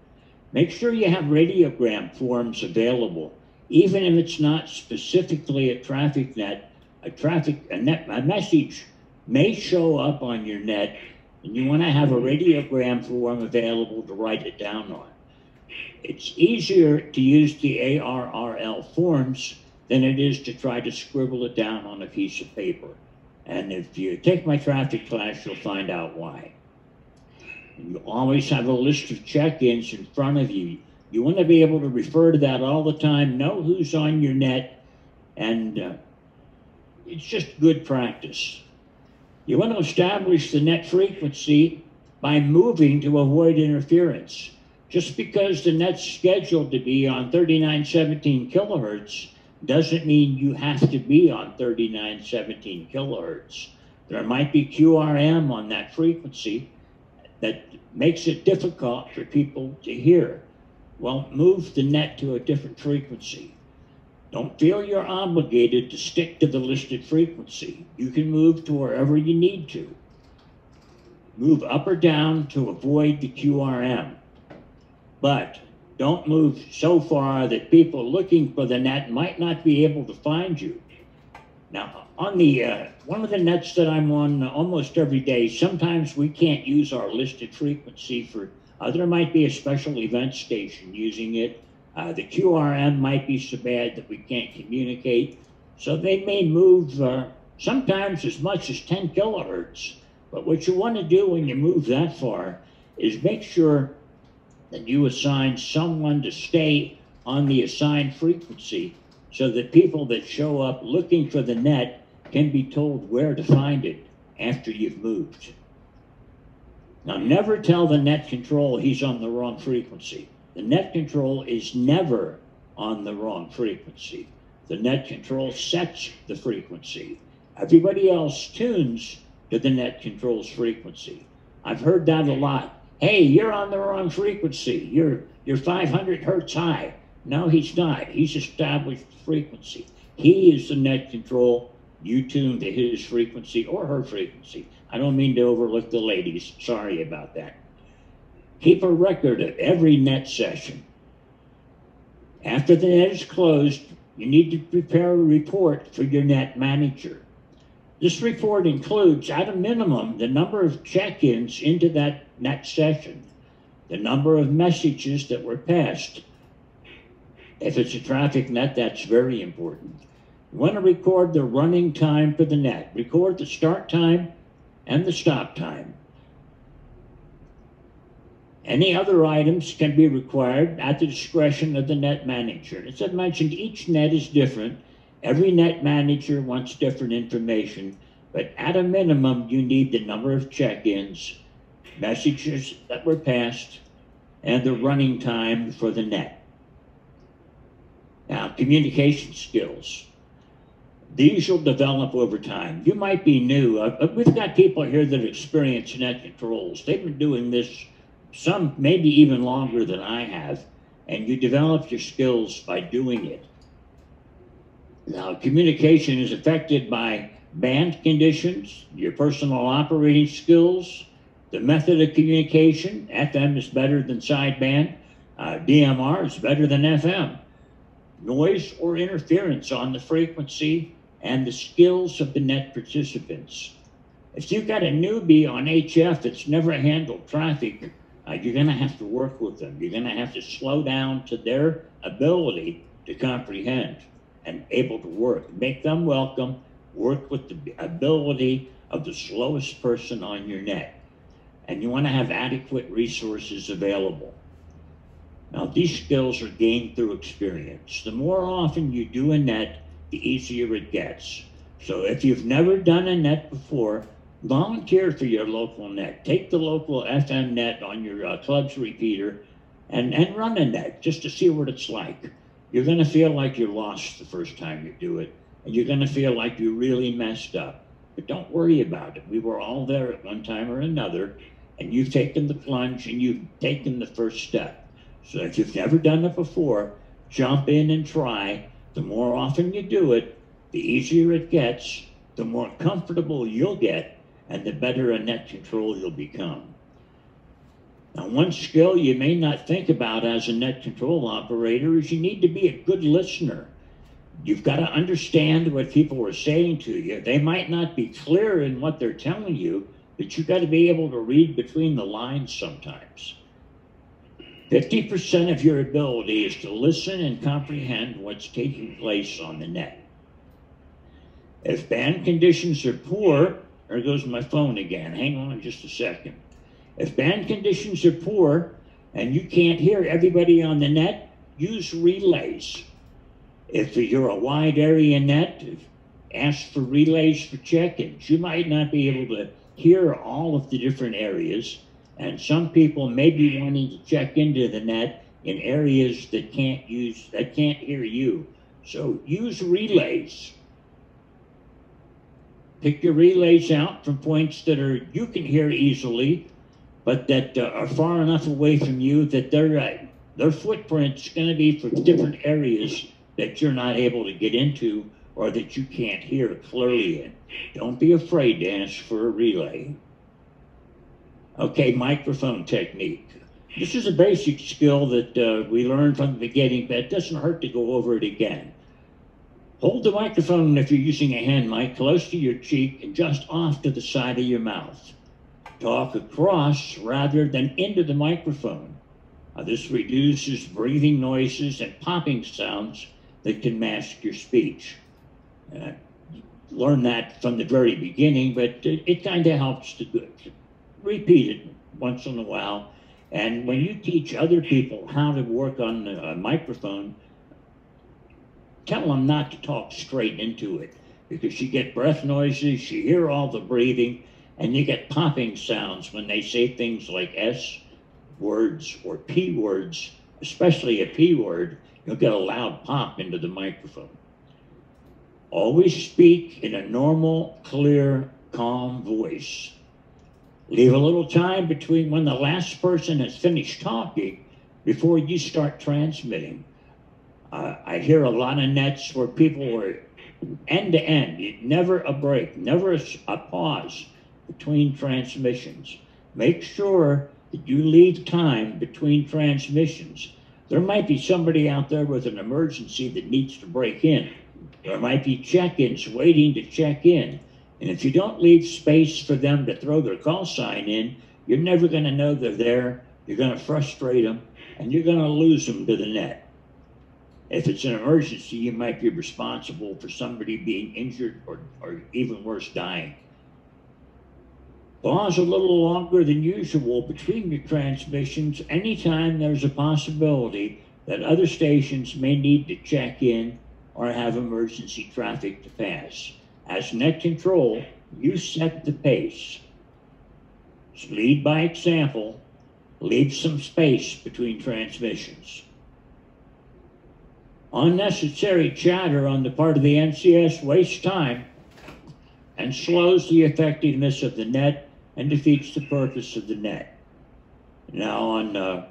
Make sure you have radiogram forms available, even if it's not specifically a traffic net. A traffic a net a message may show up on your net, and you want to have a radiogram form available to write it down on. It's easier to use the ARRL forms than it is to try to scribble it down on a piece of paper. And if you take my traffic class, you'll find out why. You always have a list of check-ins in front of you. You want to be able to refer to that all the time, know who's on your net, and uh, it's just good practice. You want to establish the net frequency by moving to avoid interference. Just because the net's scheduled to be on 3917 kilohertz doesn't mean you have to be on 3917 kilohertz. There might be QRM on that frequency that makes it difficult for people to hear. Well, move the net to a different frequency. Don't feel you're obligated to stick to the listed frequency. You can move to wherever you need to. Move up or down to avoid the QRM. But don't move so far that people looking for the net might not be able to find you. Now, on the uh, one of the nets that I'm on almost every day, sometimes we can't use our listed frequency for. Uh, there might be a special event station using it. Uh, the QRM might be so bad that we can't communicate, so they may move uh, sometimes as much as 10 kilohertz. But what you want to do when you move that far is make sure that you assign someone to stay on the assigned frequency so that people that show up looking for the net can be told where to find it after you've moved. Now, never tell the net control he's on the wrong frequency. The net control is never on the wrong frequency. The net control sets the frequency. Everybody else tunes to the net control's frequency. I've heard that a lot. Hey, you're on the wrong frequency. You're you're 500 hertz high. No, he's not. He's established frequency. He is the net control. You tune to his frequency or her frequency. I don't mean to overlook the ladies. Sorry about that. Keep a record of every net session. After the net is closed, you need to prepare a report for your net manager. This report includes, at a minimum, the number of check ins into that net session, the number of messages that were passed. If it's a traffic net, that's very important. You want to record the running time for the net, record the start time and the stop time. Any other items can be required at the discretion of the net manager. As I mentioned, each net is different. Every net manager wants different information, but at a minimum, you need the number of check ins, messages that were passed, and the running time for the net. Now, communication skills. These will develop over time. You might be new. Uh, we've got people here that experience net controls. They've been doing this some maybe even longer than I have, and you develop your skills by doing it. Now, communication is affected by band conditions, your personal operating skills, the method of communication. FM is better than sideband, uh, DMR is better than FM. Noise or interference on the frequency and the skills of the net participants. If you've got a newbie on HF that's never handled traffic, uh, you're going to have to work with them. You're going to have to slow down to their ability to comprehend and able to work. Make them welcome, work with the ability of the slowest person on your net. And you want to have adequate resources available. Now, these skills are gained through experience. The more often you do a net, the easier it gets. So if you've never done a net before, volunteer for your local net. Take the local FM net on your uh, club's repeater and, and run a net just to see what it's like. You're going to feel like you're lost the first time you do it, and you're going to feel like you really messed up. But don't worry about it. We were all there at one time or another, and you've taken the plunge and you've taken the first step. So if you've never done it before, jump in and try. The more often you do it, the easier it gets, the more comfortable you'll get, and the better a net control you'll become. Now, one skill you may not think about as a net control operator is you need to be a good listener. You've got to understand what people are saying to you. They might not be clear in what they're telling you, but you've got to be able to read between the lines sometimes. 50% of your ability is to listen and comprehend what's taking place on the net. If band conditions are poor, there goes my phone again. Hang on just a second. If band conditions are poor and you can't hear everybody on the net, use relays. If you're a wide area net, ask for relays for check-ins. You might not be able to hear all of the different areas, and some people may be wanting to check into the net in areas that can't use that can't hear you. So use relays. Pick your relays out from points that are you can hear easily but that uh, are far enough away from you that their uh, their footprint's going to be for different areas that you're not able to get into or that you can't hear clearly in. Don't be afraid to ask for a relay. Okay, microphone technique. This is a basic skill that uh, we learned from the beginning, but it doesn't hurt to go over it again. Hold the microphone if you're using a hand mic close to your cheek and just off to the side of your mouth talk across rather than into the microphone. Uh, this reduces breathing noises and popping sounds that can mask your speech. Uh, learn that from the very beginning, but it, it kind of helps to, to repeat it once in a while. And when you teach other people how to work on a microphone, tell them not to talk straight into it because you get breath noises, you hear all the breathing, and you get popping sounds when they say things like S words or P words, especially a P word, you'll get a loud pop into the microphone. Always speak in a normal, clear, calm voice. Leave a little time between when the last person has finished talking before you start transmitting. Uh, I hear a lot of nets where people are end to end, never a break, never a, a pause between transmissions. Make sure that you leave time between transmissions. There might be somebody out there with an emergency that needs to break in. There might be check ins waiting to check in. And if you don't leave space for them to throw their call sign in, you're never going to know they're there. You're going to frustrate them and you're going to lose them to the net. If it's an emergency, you might be responsible for somebody being injured or, or even worse, dying. Pause a little longer than usual between your transmissions anytime there's a possibility that other stations may need to check in or have emergency traffic to pass. As net control, you set the pace. lead by example, leave some space between transmissions. Unnecessary chatter on the part of the NCS wastes time and slows the effectiveness of the net and defeats the purpose of the net. Now, on uh,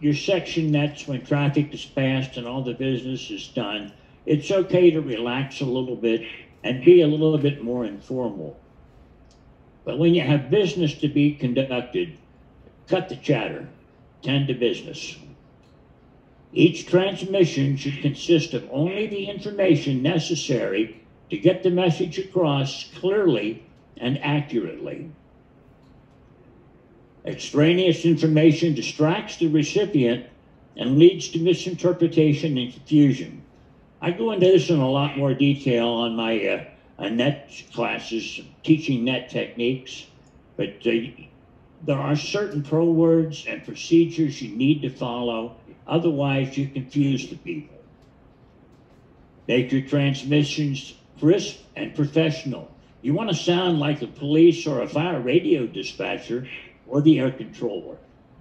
your section nets, when traffic is passed and all the business is done, it's okay to relax a little bit and be a little bit more informal. But when you have business to be conducted, cut the chatter, tend to business. Each transmission should consist of only the information necessary to get the message across clearly and accurately. Extraneous information distracts the recipient and leads to misinterpretation and confusion. I go into this in a lot more detail on my uh, uh, net classes, teaching net techniques, but uh, there are certain pro words and procedures you need to follow, otherwise, you confuse the people. Make your transmissions crisp and professional. You want to sound like the police or a fire radio dispatcher or the air controller.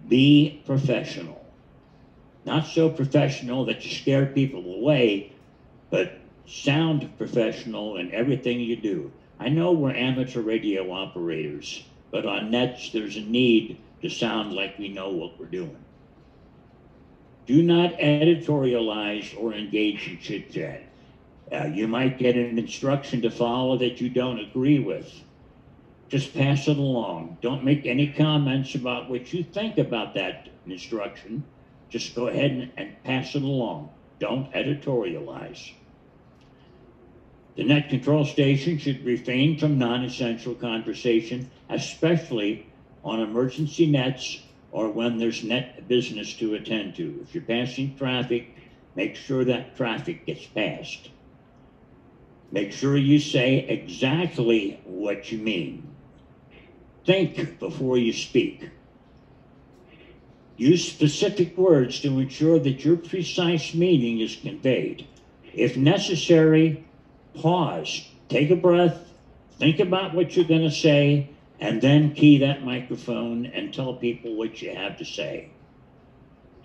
Be professional. Not so professional that you scare people away, but sound professional in everything you do. I know we're amateur radio operators, but on nets, there's a need to sound like we know what we're doing. Do not editorialize or engage in chit chat. Uh, you might get an instruction to follow that you don't agree with. Just pass it along. Don't make any comments about what you think about that instruction. Just go ahead and, and pass it along. Don't editorialize. The net control station should refrain from non essential conversation, especially on emergency nets or when there's net business to attend to. If you're passing traffic, make sure that traffic gets passed. Make sure you say exactly what you mean. Think before you speak. Use specific words to ensure that your precise meaning is conveyed. If necessary, pause, take a breath, think about what you're going to say, and then key that microphone and tell people what you have to say.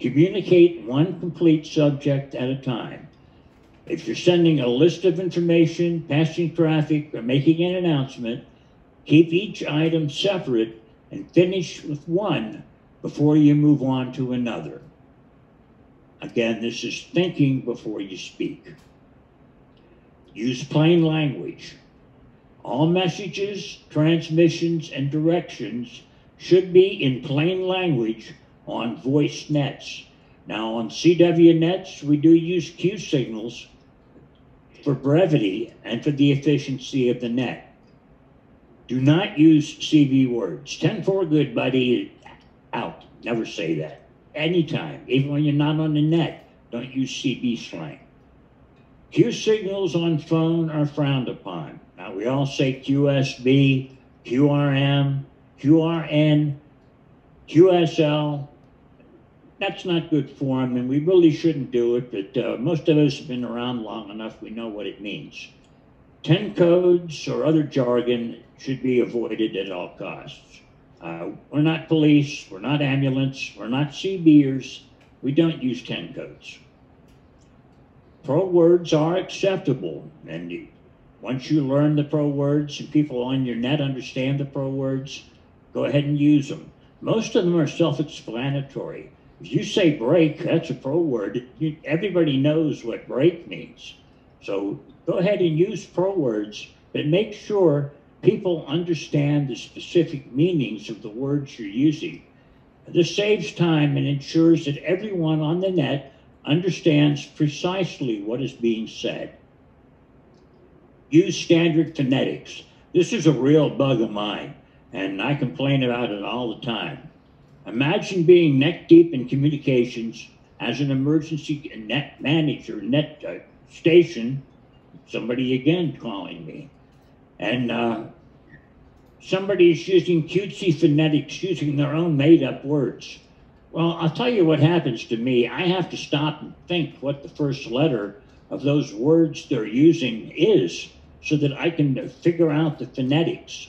Communicate one complete subject at a time. If you're sending a list of information, passing traffic, or making an announcement, keep each item separate and finish with one before you move on to another. Again, this is thinking before you speak. Use plain language. All messages, transmissions, and directions should be in plain language on voice nets. Now, on CW nets, we do use Q signals for brevity and for the efficiency of the net. Do not use CB words. 10 4 good, buddy, out. Never say that. Anytime, even when you're not on the net, don't use CB slang. Q signals on phone are frowned upon. Now, we all say QSB, QRM, QRN, QSL, that's not good form, and we really shouldn't do it. But uh, most of us have been around long enough; we know what it means. Ten codes or other jargon should be avoided at all costs. Uh, we're not police, we're not ambulance, we're not CBers. We don't use ten codes. Pro words are acceptable, and once you learn the pro words and people on your net understand the pro words, go ahead and use them. Most of them are self-explanatory. If you say break, that's a pro word. Everybody knows what break means. So go ahead and use pro words, but make sure people understand the specific meanings of the words you're using. This saves time and ensures that everyone on the net understands precisely what is being said. Use standard phonetics. This is a real bug of mine, and I complain about it all the time. Imagine being neck deep in communications as an emergency net manager, net uh, station, somebody again calling me. And uh, somebody's using cutesy phonetics, using their own made up words. Well, I'll tell you what happens to me. I have to stop and think what the first letter of those words they're using is so that I can figure out the phonetics.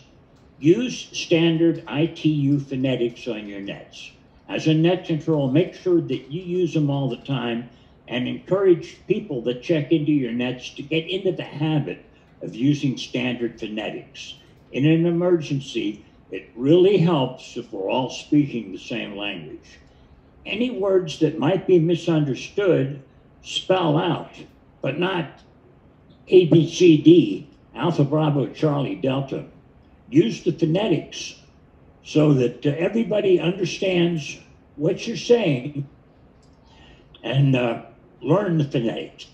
Use standard ITU phonetics on your nets. As a net control, make sure that you use them all the time and encourage people that check into your nets to get into the habit of using standard phonetics. In an emergency, it really helps if we're all speaking the same language. Any words that might be misunderstood, spell out, but not A, B, C, D, Alpha, Bravo, Charlie, Delta use the phonetics so that uh, everybody understands what you're saying and uh, learn the phonetics.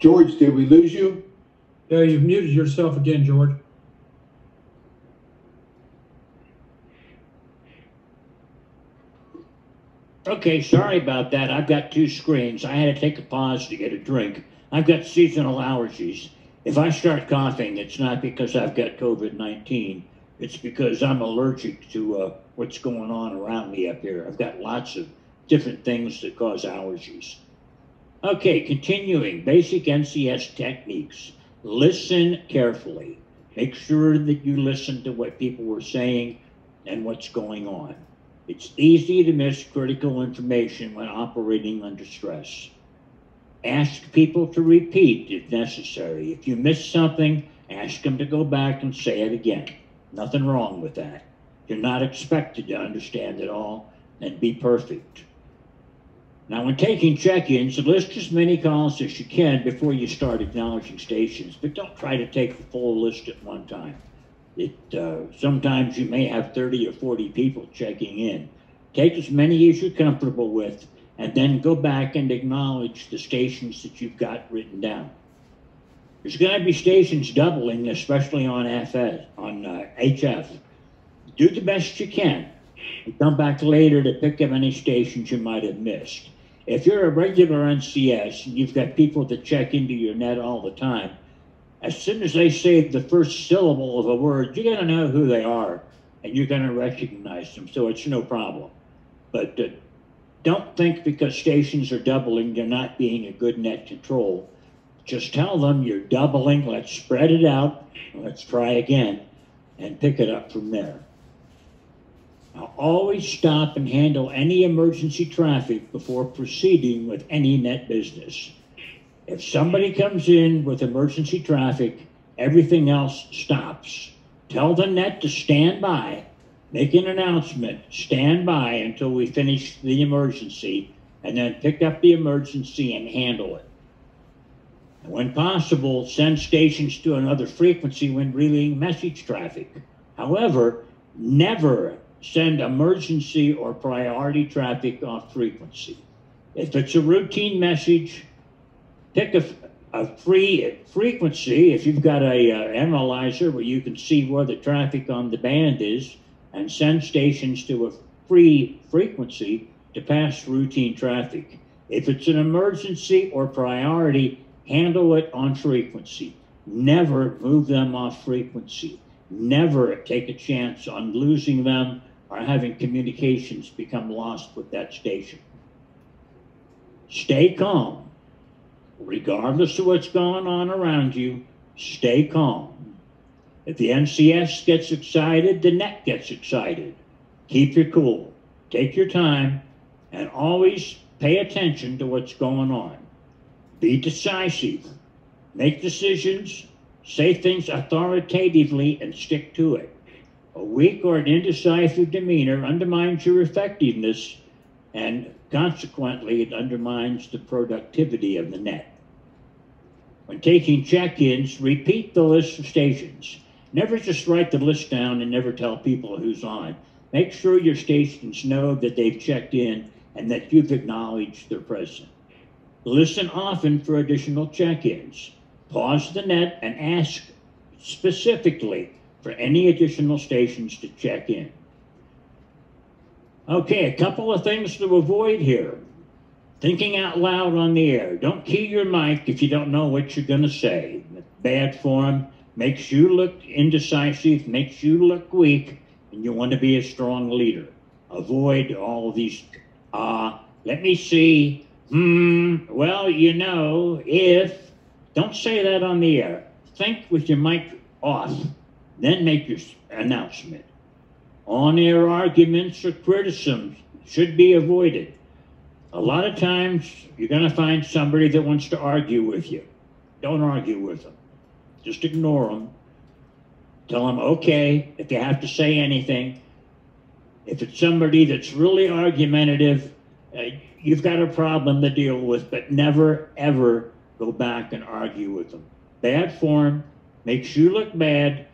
George, did we lose you? Yeah, you've muted yourself again, George. Okay, sorry about that. I've got two screens. I had to take a pause to get a drink. I've got seasonal allergies. If I start coughing, it's not because I've got COVID 19. It's because I'm allergic to uh, what's going on around me up here. I've got lots of different things that cause allergies. Okay, continuing basic NCS techniques. Listen carefully. Make sure that you listen to what people were saying and what's going on. It's easy to miss critical information when operating under stress. Ask people to repeat if necessary. If you miss something, ask them to go back and say it again. Nothing wrong with that. You're not expected to understand it all and be perfect. Now, when taking check-ins, list as many calls as you can before you start acknowledging stations, but don't try to take the full list at one time. It uh, sometimes you may have 30 or 40 people checking in. Take as many as you're comfortable with, and then go back and acknowledge the stations that you've got written down. There's going to be stations doubling, especially on FS, on uh, HF. Do the best you can. And come back later to pick up any stations you might have missed. If you're a regular NCS and you've got people that check into your net all the time, as soon as they say the first syllable of a word, you're going to know who they are and you're going to recognize them. So it's no problem. But uh, don't think because stations are doubling, they're not being a good net control. Just tell them you're doubling, let's spread it out, let's try again, and pick it up from there. Now, always stop and handle any emergency traffic before proceeding with any net business. If somebody comes in with emergency traffic, everything else stops. Tell the net to stand by, make an announcement, stand by until we finish the emergency, and then pick up the emergency and handle it. When possible, send stations to another frequency when relaying message traffic. However, never send emergency or priority traffic off frequency. If it's a routine message, pick a, a free frequency. If you've got a uh, analyzer where you can see where the traffic on the band is, and send stations to a free frequency to pass routine traffic. If it's an emergency or priority, handle it on frequency. Never move them off frequency. Never take a chance on losing them or having communications become lost with that station. Stay calm. Regardless of what's going on around you, stay calm. If the NCS gets excited, the net gets excited. Keep your cool. Take your time and always pay attention to what's going on. Be decisive. Make decisions. Say things authoritatively and stick to it. A weak or an indecisive demeanor undermines your effectiveness and consequently it undermines the productivity of the net. When taking check-ins, repeat the list of stations. Never just write the list down and never tell people who's on. Make sure your stations know that they've checked in and that you've acknowledged their presence. Listen often for additional check-ins. Pause the net and ask specifically for any additional stations to check in. Okay, a couple of things to avoid here. Thinking out loud on the air. Don't key your mic if you don't know what you're going to say. Bad form makes you look indecisive, makes you look weak, and you want to be a strong leader. Avoid all these, uh, let me see, hmm, well, you know, if, don't say that on the air. Think with your mic off, then make your announcement. On air arguments or criticisms should be avoided. A lot of times you're going to find somebody that wants to argue with you. Don't argue with them. Just ignore them. Tell them, okay, if you have to say anything. If it's somebody that's really argumentative, uh, you've got a problem to deal with, but never, ever go back and argue with them. Bad form makes you look bad,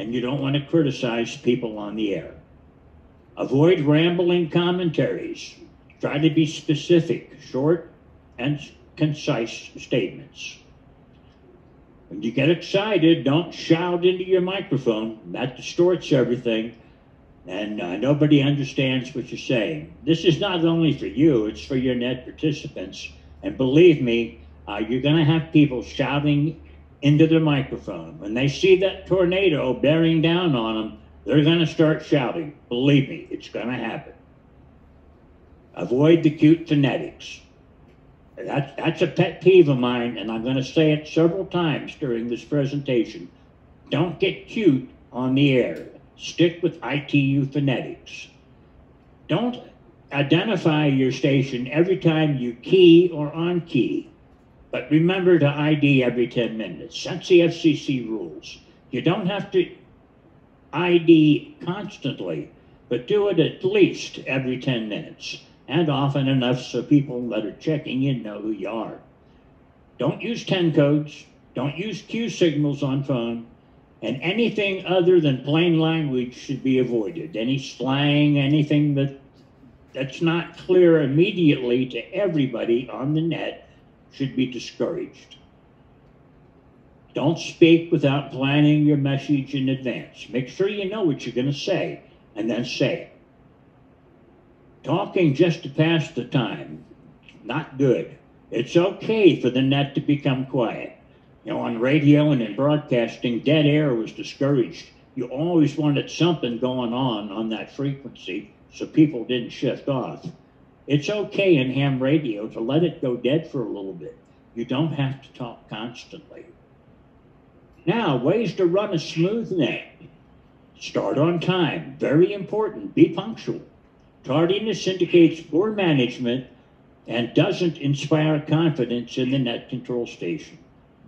and you don't want to criticize people on the air. Avoid rambling commentaries. Try to be specific, short, and concise statements. When you get excited, don't shout into your microphone. That distorts everything, and uh, nobody understands what you're saying. This is not only for you, it's for your net participants. And believe me, uh, you're going to have people shouting into the microphone. When they see that tornado bearing down on them, they're going to start shouting. Believe me, it's going to happen. Avoid the cute phonetics. That's, that's a pet peeve of mine, and I'm going to say it several times during this presentation. Don't get cute on the air. Stick with ITU phonetics. Don't identify your station every time you key or on key, but remember to ID every 10 minutes. That's the FCC rules. You don't have to ID constantly, but do it at least every 10 minutes and often enough so people that are checking in know who you are. Don't use 10 codes, don't use Q signals on phone, and anything other than plain language should be avoided. Any slang, anything that that's not clear immediately to everybody on the net should be discouraged. Don't speak without planning your message in advance. Make sure you know what you're going to say and then say it. Talking just to pass the time, not good. It's okay for the net to become quiet. You know, on radio and in broadcasting, dead air was discouraged. You always wanted something going on on that frequency so people didn't shift off. It's okay in ham radio to let it go dead for a little bit. You don't have to talk constantly. Now, ways to run a smooth net. Start on time. Very important. Be punctual. Tardiness indicates poor management and doesn't inspire confidence in the net control station.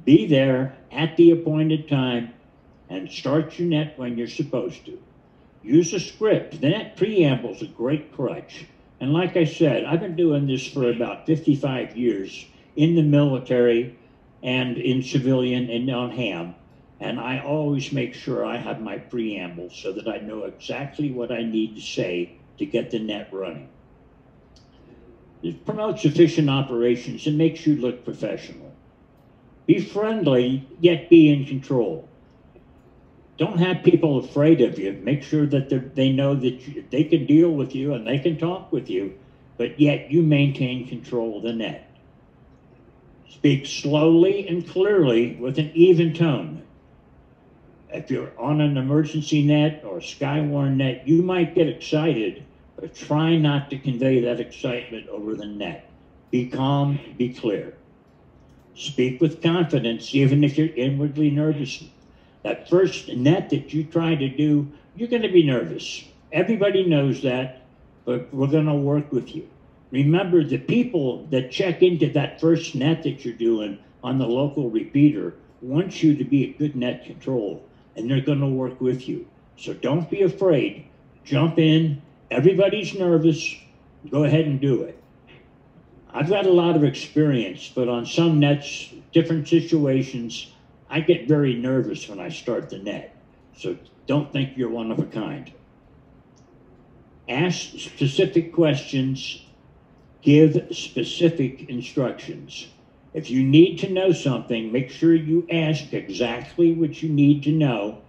Be there at the appointed time and start your net when you're supposed to. Use a script. The net preamble is a great crutch. And like I said, I've been doing this for about 55 years in the military and in civilian and on ham. And I always make sure I have my preamble so that I know exactly what I need to say to get the net running. It promotes efficient operations and makes you look professional. Be friendly, yet be in control. Don't have people afraid of you. Make sure that they know that you, they can deal with you and they can talk with you, but yet you maintain control of the net. Speak slowly and clearly with an even tone. If you're on an emergency net or Skywarn net, you might get excited, but try not to convey that excitement over the net. Be calm, be clear. Speak with confidence, even if you're inwardly nervous. That first net that you try to do, you're going to be nervous. Everybody knows that, but we're going to work with you. Remember, the people that check into that first net that you're doing on the local repeater want you to be a good net control and they're going to work with you. So don't be afraid. Jump in. Everybody's nervous. Go ahead and do it. I've got a lot of experience, but on some nets, different situations, I get very nervous when I start the net. So don't think you're one of a kind. Ask specific questions. Give specific instructions. If you need to know something, make sure you ask exactly what you need to know.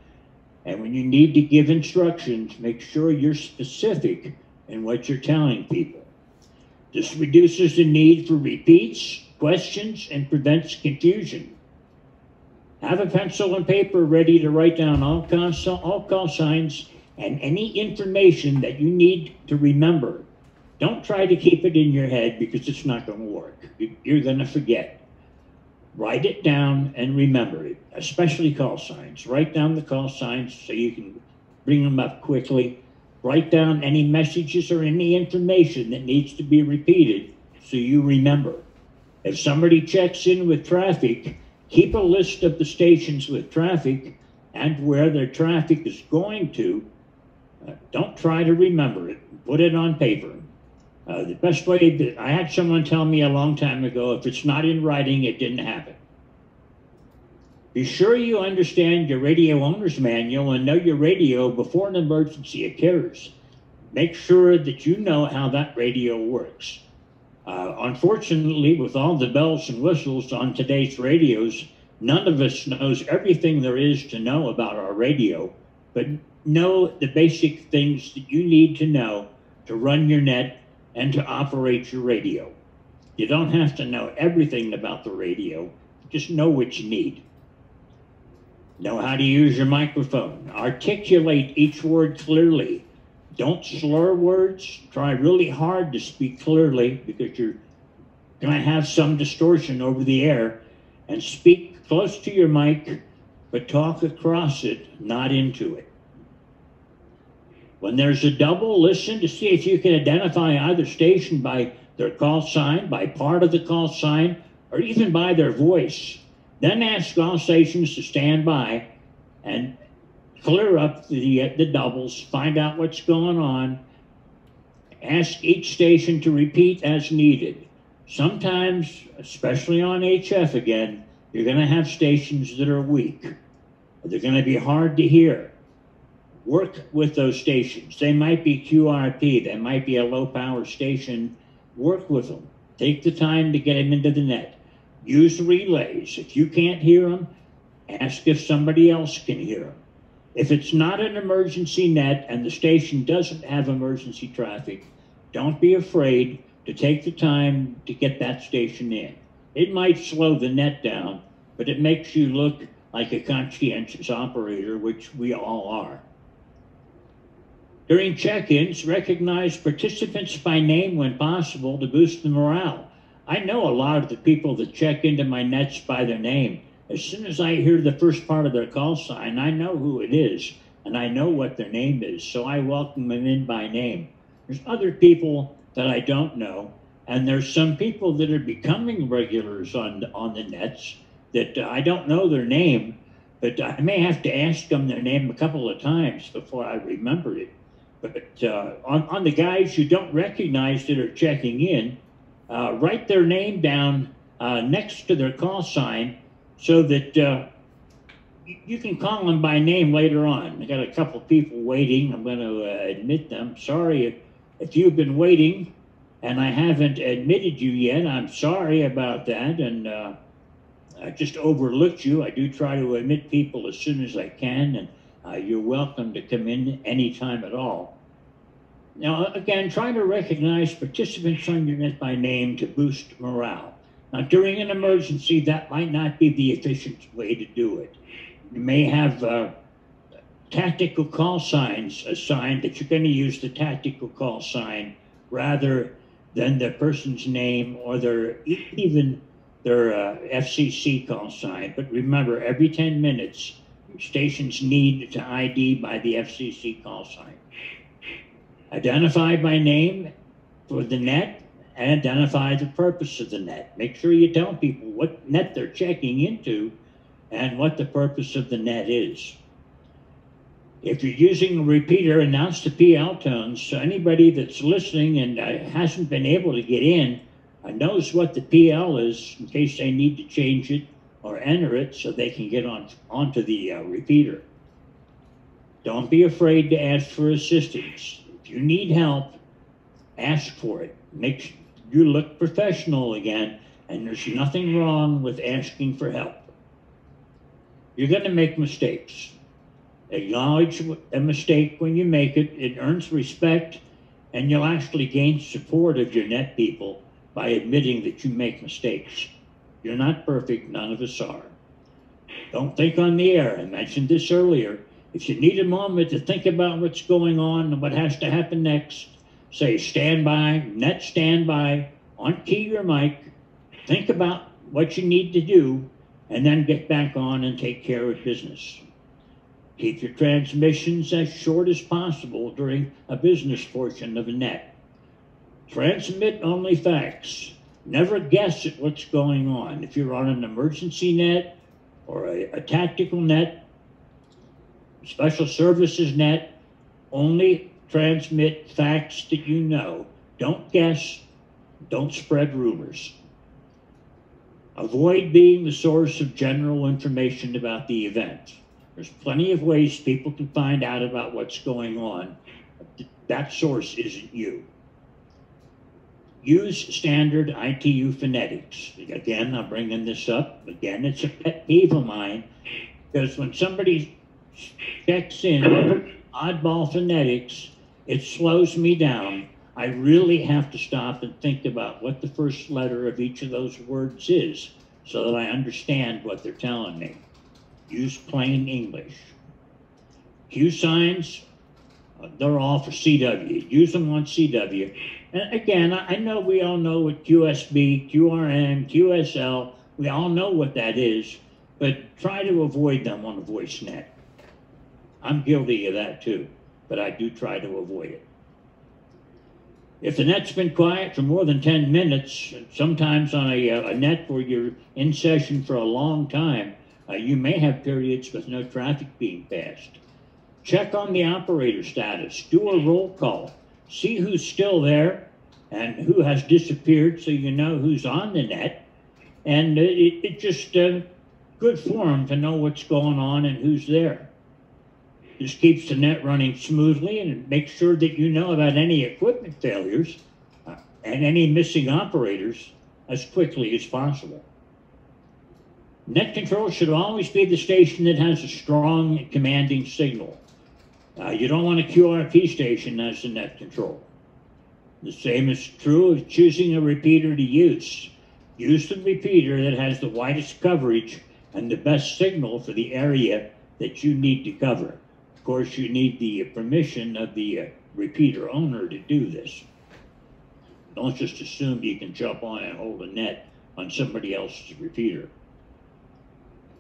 And when you need to give instructions, make sure you're specific in what you're telling people. This reduces the need for repeats, questions, and prevents confusion. Have a pencil and paper ready to write down all call, all call signs and any information that you need to remember don't try to keep it in your head because it's not going to work. You're going to forget. Write it down and remember it, especially call signs. Write down the call signs so you can bring them up quickly. Write down any messages or any information that needs to be repeated so you remember. If somebody checks in with traffic, keep a list of the stations with traffic and where their traffic is going to. Uh, don't try to remember it. Put it on paper. Uh, the best way that I had someone tell me a long time ago if it's not in writing, it didn't happen. Be sure you understand your radio owner's manual and know your radio before an emergency occurs. Make sure that you know how that radio works. Uh, unfortunately, with all the bells and whistles on today's radios, none of us knows everything there is to know about our radio, but know the basic things that you need to know to run your net and to operate your radio. You don't have to know everything about the radio, just know what you need. Know how to use your microphone. Articulate each word clearly. Don't slur words. Try really hard to speak clearly because you're going to have some distortion over the air. And speak close to your mic, but talk across it, not into it. When there's a double, listen to see if you can identify either station by their call sign, by part of the call sign, or even by their voice. Then ask all stations to stand by and clear up the, the doubles, find out what's going on. Ask each station to repeat as needed. Sometimes, especially on HF again, you're going to have stations that are weak. They're going to be hard to hear. Work with those stations. They might be QRP, they might be a low power station. Work with them. Take the time to get them into the net. Use relays. If you can't hear them, ask if somebody else can hear them. If it's not an emergency net and the station doesn't have emergency traffic, don't be afraid to take the time to get that station in. It might slow the net down, but it makes you look like a conscientious operator, which we all are. During check-ins, recognize participants by name when possible to boost the morale. I know a lot of the people that check into my nets by their name. As soon as I hear the first part of their call sign, I know who it is and I know what their name is, so I welcome them in by name. There's other people that I don't know, and there's some people that are becoming regulars on on the nets that uh, I don't know their name, but I may have to ask them their name a couple of times before I remember it. But uh, on, on the guys you don't recognize that are checking in, uh, write their name down uh, next to their call sign so that uh, you can call them by name later on. I got a couple people waiting. I'm going to uh, admit them. Sorry if, if you've been waiting and I haven't admitted you yet. I'm sorry about that. And uh, I just overlooked you. I do try to admit people as soon as I can. And uh, you're welcome to come in anytime at all. Now, again, try to recognize participants on your net by name to boost morale. Now, during an emergency, that might not be the efficient way to do it. You may have uh, tactical call signs assigned that you're going to use the tactical call sign rather than the person's name or their even their uh, FCC call sign. But remember, every 10 minutes, stations need to ID by the FCC call sign. Identify by name for the net and identify the purpose of the net. Make sure you tell people what net they're checking into and what the purpose of the net is. If you're using a repeater, announce the PL tones so anybody that's listening and uh, hasn't been able to get in uh, knows what the PL is in case they need to change it or enter it so they can get on onto the uh, repeater. Don't be afraid to ask for assistance. If you need help, ask for it. Make you look professional again, and there's nothing wrong with asking for help. You're going to make mistakes. Acknowledge a mistake when you make it. It earns respect, and you'll actually gain support of your net people by admitting that you make mistakes. You're not perfect, none of us are. Don't think on the air. I mentioned this earlier. If you need a moment to think about what's going on and what has to happen next, say stand by, net stand by, on key your mic, think about what you need to do, and then get back on and take care of business. Keep your transmissions as short as possible during a business portion of a net. Transmit only facts. Never guess at what's going on. If you're on an emergency net or a, a tactical net, special services net, only transmit facts that you know. Don't guess. Don't spread rumors. Avoid being the source of general information about the event. There's plenty of ways people can find out about what's going on. That source isn't you. use standard ITU phonetics. Again, I'm bringing this up. Again, it's a pet peeve of mine because when somebody checks in oddball phonetics, it slows me down. I really have to stop and think about what the first letter of each of those words is so that I understand what they're telling me. Use plain English. Q signs, uh, they're all for CW. Use them on CW. And again, I know we all know what QSB, QRM, QSL, we all know what that is, but try to avoid them on the voice net. I'm guilty of that too, but I do try to avoid it. If the net's been quiet for more than 10 minutes, sometimes on a, uh, a net where you're in session for a long time, uh, you may have periods with no traffic being passed. Check on the operator status, do a roll call, see who's still there and who has disappeared so you know who's on the net. And uh, it, it just uh, good form to know what's going on and who's there. This keeps the net running smoothly and makes sure that you know about any equipment failures uh, and any missing operators as quickly as possible. Net control should always be the station that has a strong commanding signal. Uh, you don't want a QRP station as the net control. The same is true of choosing a repeater to use. Use the repeater that has the widest coverage and the best signal for the area that you need to cover. Of course, you need the permission of the uh, repeater owner to do this. Don't just assume you can jump on and hold a net on somebody else's repeater.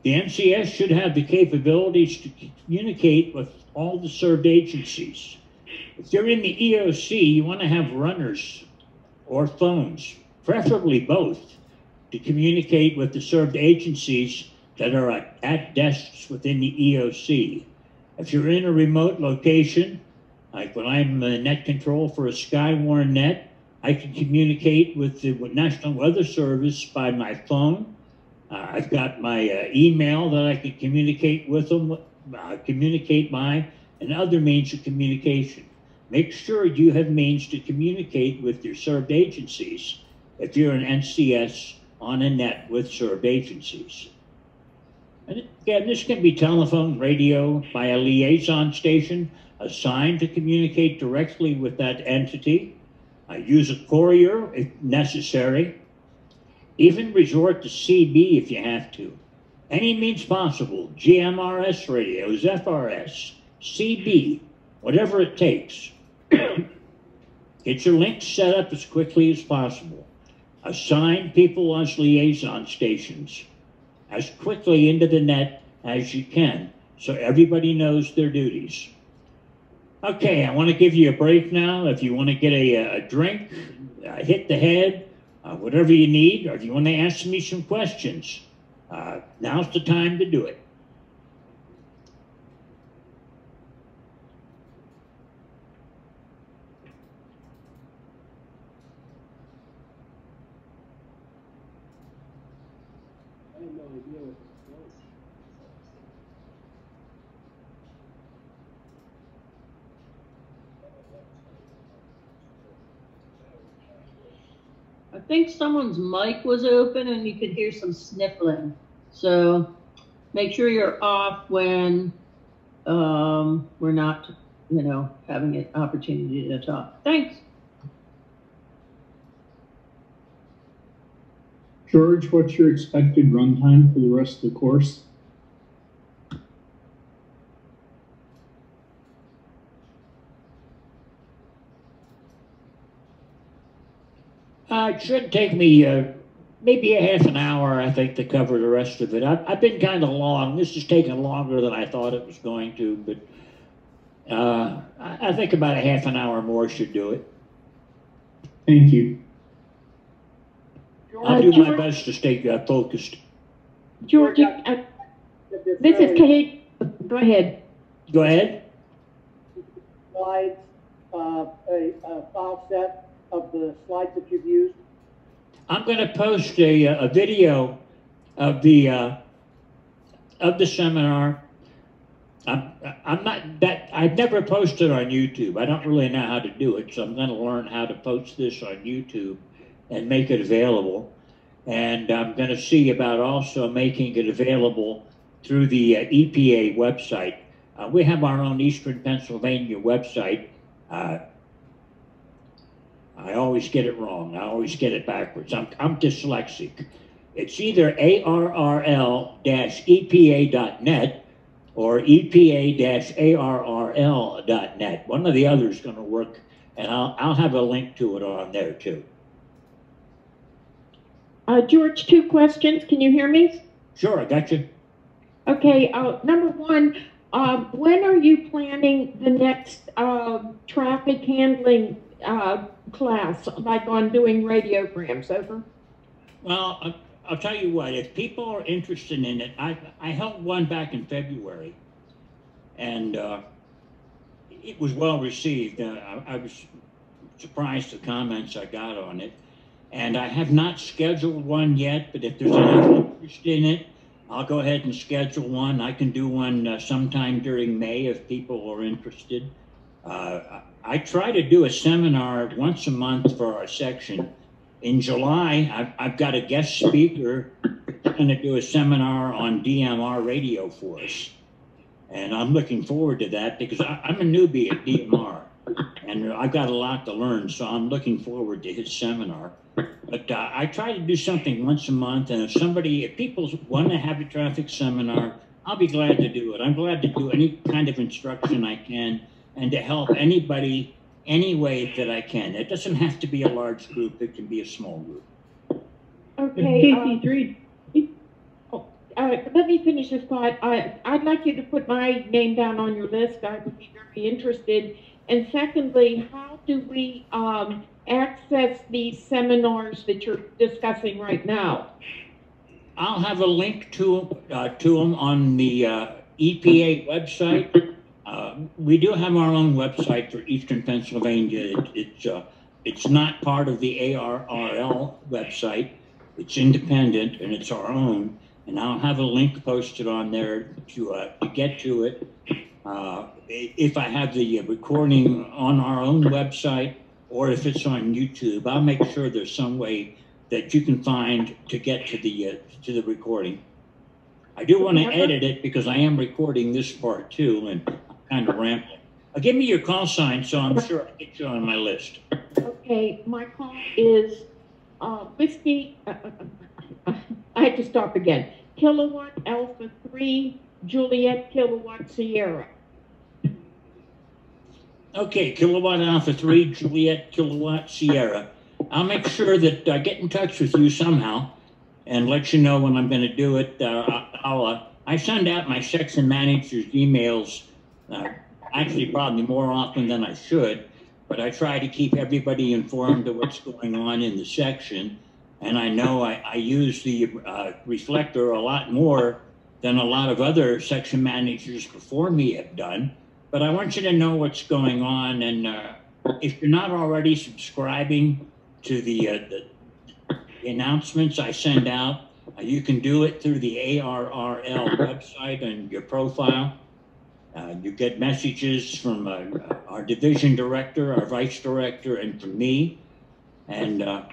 The NCS should have the capabilities to communicate with all the served agencies. If you're in the EOC, you want to have runners or phones, preferably both, to communicate with the served agencies that are at, at desks within the EOC. If you're in a remote location, like when I'm uh, net control for a Skywarn net, I can communicate with the National Weather Service by my phone. Uh, I've got my uh, email that I can communicate with them, uh, communicate by, and other means of communication. Make sure you have means to communicate with your served agencies if you're an NCS on a net with served agencies. And again, this can be telephone, radio, by a liaison station assigned to communicate directly with that entity. Uh, use a courier if necessary. Even resort to CB if you have to. Any means possible. GMRS radios, FRS, CB, whatever it takes. Get your links set up as quickly as possible. Assign people as liaison stations as quickly into the net as you can so everybody knows their duties. Okay, I want to give you a break now. If you want to get a, a drink, uh, hit the head, uh, whatever you need, or if you want to ask me some questions, uh, now's the time to do it. I think someone's mic was open and you could hear some sniffling. So make sure you're off when um, we're not, you know, having an opportunity to talk. Thanks. George, what's your expected runtime for the rest of the course? Uh, it should take me uh, maybe a half an hour, I think, to cover the rest of it. I've, I've been kind of long. This has taken longer than I thought it was going to, but uh, I, I think about a half an hour more should do it. Thank you. I'll do my best to stay uh, focused. George, uh, this is Kate. Go ahead. Go ahead. Slides, uh, a, a file set of the slides that you've used. I'm going to post a, a video of the uh, of the seminar. I'm, I'm not that I've never posted on YouTube. I don't really know how to do it, so I'm going to learn how to post this on YouTube. and make it available. And I'm going to see about also making it available through the uh, EPA website. Uh, we have our own Eastern Pennsylvania website. Uh, I always get it wrong. I always get it backwards. I'm, I'm dyslexic. It's either arrl-epa.net or epa-arrl.net. One or the other is going to work, and I'll, I'll have a link to it on there too. Uh, George, two questions. Can you hear me? Sure, I got you. Okay, uh, number one, uh, when are you planning the next, uh, traffic handling, uh, class, like on doing radiograms, over? Well, I- I'll tell you what, if people are interested in it, I, I held one back in February. And, uh, it was well received. Uh, I, I was surprised the comments I got on it. And I have not scheduled one yet, but if there's any interest in it, I'll go ahead and schedule one. I can do one uh, sometime during May if people are interested. Uh, I try to do a seminar once a month for our section. In July, I've, I've got a guest speaker going to do a seminar on DMR radio for us. And I'm looking forward to that because I, I'm a newbie at DMR and I've got a lot to learn. So I'm looking forward to his seminar. But uh, I try to do something once a month. And if somebody, if people want to have a traffic seminar, I'll be glad to do it. I'm glad to do any kind of instruction I can and to help anybody any way that I can. It doesn't have to be a large group, it can be a small group. Okay, uh, Fifty-three, uh, let me finish this thought. I, I'd like you to put my name down on your list. I would be very interested. And secondly, how do we, um, access these seminars that you're discussing right now? I'll have a link to, uh, to them on the uh, EPA website. Uh, we do have our own website for Eastern Pennsylvania. It, it's, uh, it's not part of the ARRL website. It's independent and it's our own. And I'll have a link posted on there to, uh, to get to it. Uh, if I have the recording on our own website or if it's on YouTube, I'll make sure there's some way that you can find to get to the, uh, to the recording. I do want to edit it because I am recording this part too and kind of rambling. Uh, give me your call sign so I'm sure I get you on my list. Okay, my call is, uh, whiskey, uh, uh, uh, I had to stop again. Kilowatt Alpha Three, Juliet Kilowatt Sierra. Okay, Kilowatt Alpha 3, Juliet Kilowatt Sierra. I'll make sure that I get in touch with you somehow and let you know when I'm going to do it. Uh, I- I'll, uh, I send out my section managers emails, uh, actually probably more often than I should, but I try to keep everybody informed of what's going on in the section. And I know I, I use the uh, reflector a lot more than a lot of other section managers before me have done. But I want you to know what's going on. And uh, if you're not already subscribing to the, uh, the, announcements I send out, uh, you can do it through the ARRL website and your profile. Uh, you get messages from uh, our division director, our vice director, and from me. And uh,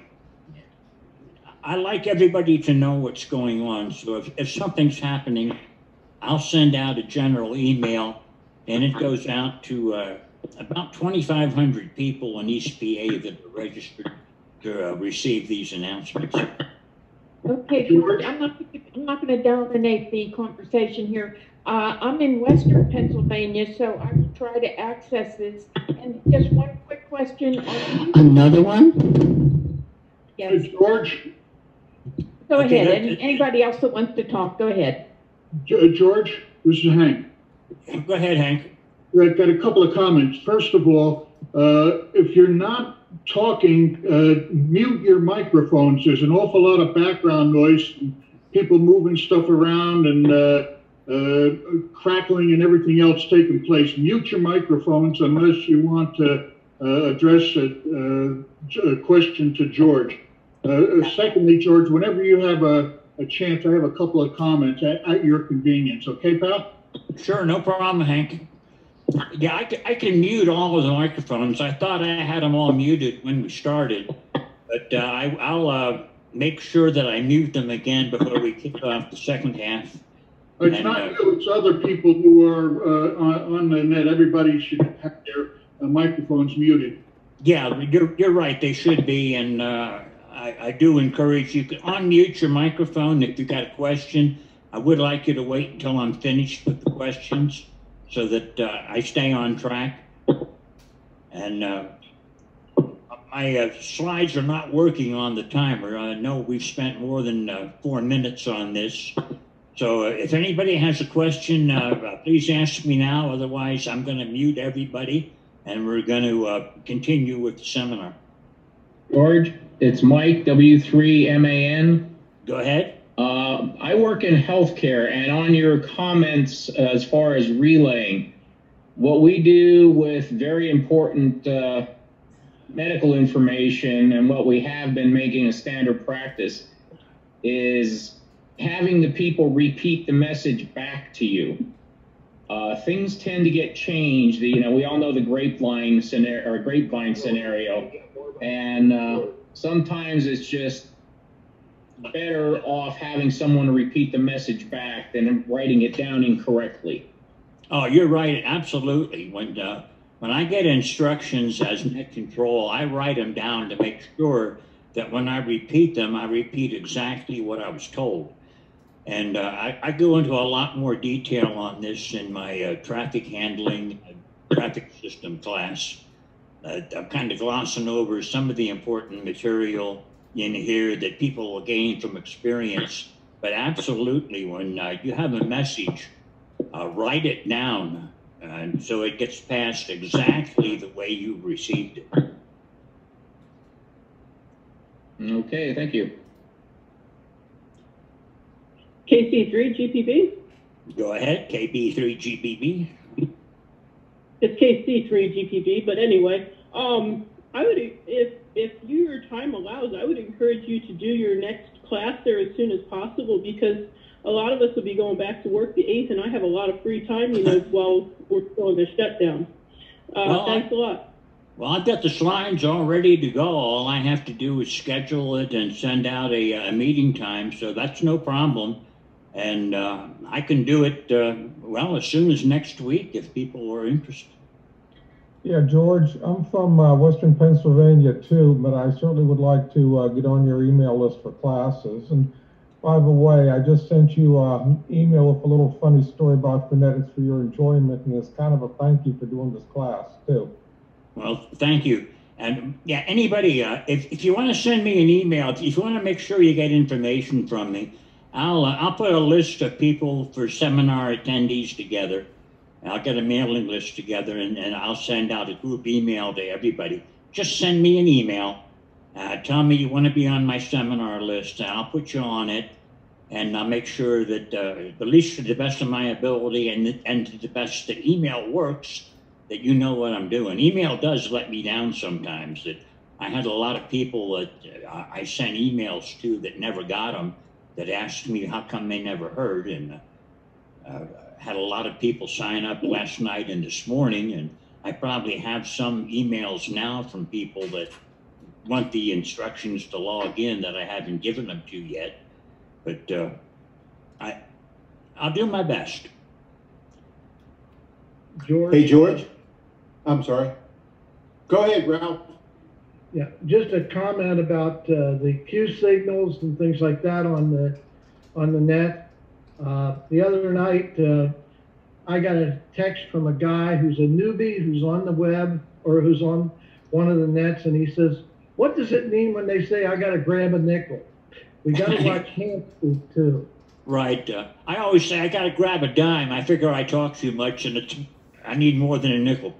I like everybody to know what's going on. So if, if something's happening, I'll send out a general email, and it goes out to uh, about 2,500 people in East PA that are registered to uh, receive these announcements. Okay, George, I'm not, I'm not gonna dominate the conversation here. Uh, I'm in western Pennsylvania, so I will try to access this. And just one quick question on, Another one? yes, George, go Okay, ahead. that- Any- Anybody else that wants to talk, go ahead. George, this is Hank. Go ahead, Hank. I've got a couple of comments. First of all, uh, if you're not talking, uh, mute your microphones. There's an awful lot of background noise, and people moving stuff around and uh, uh, crackling and everything else taking place. Mute your microphones unless you want to uh, address a, uh, a question to George. Uh, secondly, George, whenever you have a, a chance, I have a couple of comments at, at your convenience. Okay, pal? Sure, no problem, Hank. Yeah, I can, I can mute all of the microphones. I thought I had them all muted when we started, But uh, I, I'll uh, make sure that I mute them again before we kick off the second half. It's not uh, you, it's other people who are, uh, on, on the net. Everybody should have their uh, microphones muted. Yeah, you're, you're right, they should be, and uh, I, I do encourage you to unmute your microphone if you've got a question. I would like you to wait until I'm finished with the questions so that uh, I stay on track. And uh, my uh, slides are not working on the timer. I know we've spent more than uh, four minutes on this. So uh, if anybody has a question, uh, please ask me now. Otherwise, I'm going to mute everybody and we're going to uh, continue with the seminar. George, it's Mike, W3MAN. Go ahead. Uh, I work in healthcare, and on your comments uh, as far as relaying, what we do with very important uh, medical information and what we have been making a standard practice is having the people repeat the message back to you. Uh, things tend to get changed. You know, we all know the grapevine scenario or grapevine scenario, and uh, sometimes it's just better off having someone repeat the message back than writing it down incorrectly. Oh, you're right. Absolutely. When uh, when I get instructions as net control, I write them down to make sure that when I repeat them, I repeat exactly what I was told. And uh, I, I go into a lot more detail on this in my uh, traffic handling, uh, traffic system class. Uh, I'm kind of glossing over some of the important material in here that people will gain from experience. But absolutely, when uh, you have a message, write it down. And so it gets passed exactly the way you received it. Okay, thank you. KC3 GPB? Go ahead, KB3GBB. It's KC3 GPB, but anyway, um, I would, if, if your time allows, I would encourage you to do your next class there as soon as possible because a lot of us will be going back to work the 8th and I have a lot of free time, you know, while we're still in the shutdown. Uh, Well, I- thanks a lot. Well, I've got the slides all ready to go. All I have to do is schedule it and send out a, a meeting time, so that's no problem. And uh, I can do it, uh, well, as soon as next week if people are interested. Yeah, George, I'm from uh, Western Pennsylvania too, but I certainly would like to uh, get on your email list for classes. And by the way, I just sent you an email with a little funny story about phonetics for your enjoyment, and it's kind of a thank you for doing this class too. Well, thank you. And yeah, anybody, uh, if, if you want to send me an email, if you want to make sure you get information from me, I'll, uh, I'll put a list of people for seminar attendees together. I'll get a mailing list together and, and I'll send out a group email to everybody. Just send me an email. Uh, tell me you want to be on my seminar list and I'll put you on it. And I'll make sure that, uh, at least to the best of my ability and, and to the best that email works, that you know what I'm doing. Email does let me down sometimes. That I had a lot of people that uh, I sent emails to that never got them, that asked me how come they never heard, and uh, had a lot of people sign up last night and this morning, and I probably have some emails now from people that want the instructions to log in that I haven't given them to yet, but uh, I I'll do my best. George? Hey, George? I'm sorry. Go ahead, Ralph. Yeah, just a comment about uh, the Q signals and things like that on the on the net. Uh, the other night, uh, I got a text from a guy who's a newbie who's on the web or who's on one of the nets, and he says, "What does it mean when they say I got to grab a nickel?" We got to watch ham speak too. Right. Uh, I always say I got to grab a dime. I figure I talk too much and it's, I need more than a nickel.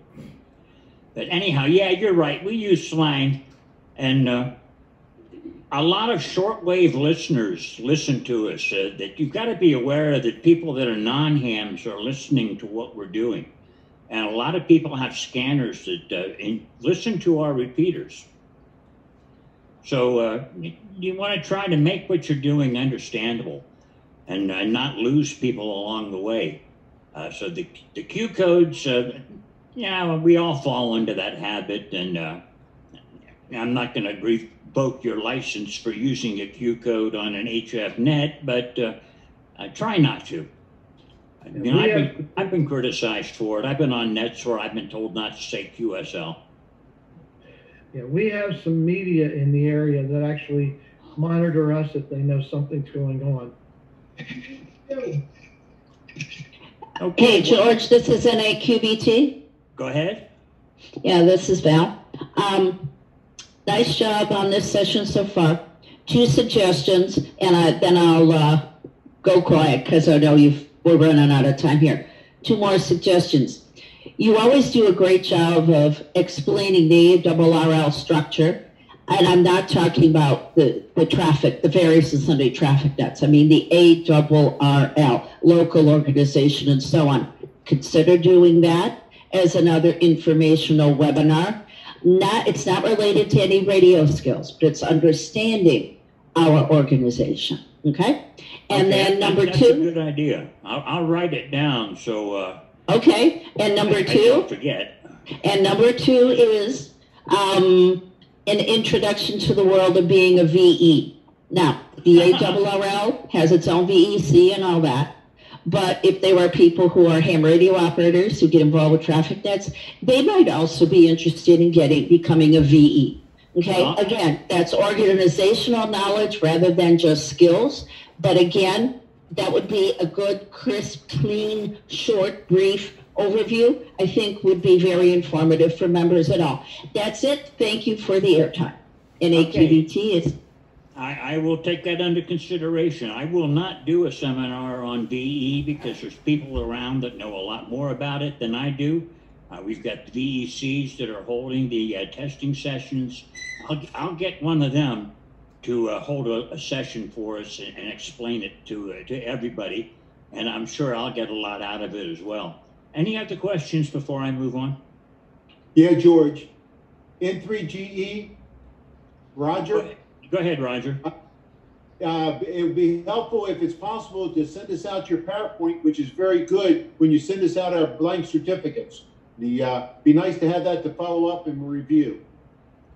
But anyhow, yeah, you're right. We use slang, and uh, a lot of shortwave listeners listen to us. Uh, that you've got to be aware that people that are non-hams are listening to what we're doing, and a lot of people have scanners that uh, in, listen to our repeaters. So uh, you, want to try to make what you're doing understandable and uh, not lose people along the way. Uh, so the, the Q codes, yeah, we all fall into that habit, and uh, I'm not going to revoke your license for using a Q code on an HF net, but uh, I try not to. I mean, I've, have- been, I've been criticized for it. I've been on nets where I've been told not to say QSL. Yeah, we have some media in the area that actually monitor us if they know something's going on. Hey, George, this is NAQBT. Go ahead. Yeah, this is Val. Um, nice job on this session so far. Two suggestions, and I, then I'll uh, go quiet because I know you've, we're running out of time here. Two more suggestions. You always do a great job of explaining the ARRL structure, and I'm not talking about the, the traffic, the various and traffic nets. I mean the ARRL, local organization, and so on. Consider doing that as another informational webinar. Not, it's not related to any radio skills, but it's understanding our organization. Okay? And Okay, then number that's two. a good idea. I'll, I'll write it down so uh, Okay, and number two. don't forget. And number two is um, an introduction to the world of being a VE. Now, the ARRL has its own VEC and all that. But if there are people who are ham radio operators who get involved with traffic nets, they might also be interested in getting becoming a VE. Okay, Well- again, that's organizational knowledge rather than just skills. But again, that would be a good, crisp, clean, short, brief overview. I think would be very informative for members at all. That's it. Thank you for the airtime. And AQBT is I, I will take that under consideration. I will not do a seminar on VE because there's people around that know a lot more about it than I do. Uh, we've got VECs that are holding the uh, testing sessions. I'll, I'll get one of them to uh, hold a, a session for us and, and explain it to uh, to everybody, and I'm sure I'll get a lot out of it as well. Any other questions before I move on? Yeah, George. N3GE, Roger. Go ahead, Roger. Uh, it would be helpful if it's possible to send us out your PowerPoint, which is very good when you send us out our blank certificates. The uh, be nice to have that to follow up and review.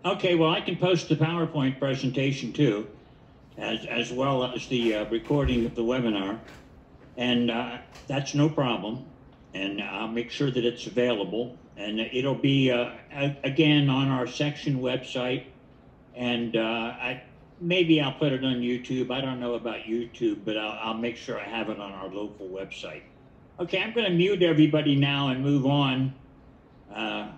Okay, well, I can post the PowerPoint presentation too, as, as well as the uh, recording of the webinar. And uh, that's no problem. And I'll make sure that it's available. And it'll be, uh, again, on our section website. And uh, I, maybe I'll put it on YouTube. I don't know about YouTube, but I'll, I'll make sure I have it on our local website. Okay, I'm going to mute everybody now and move on. Uh,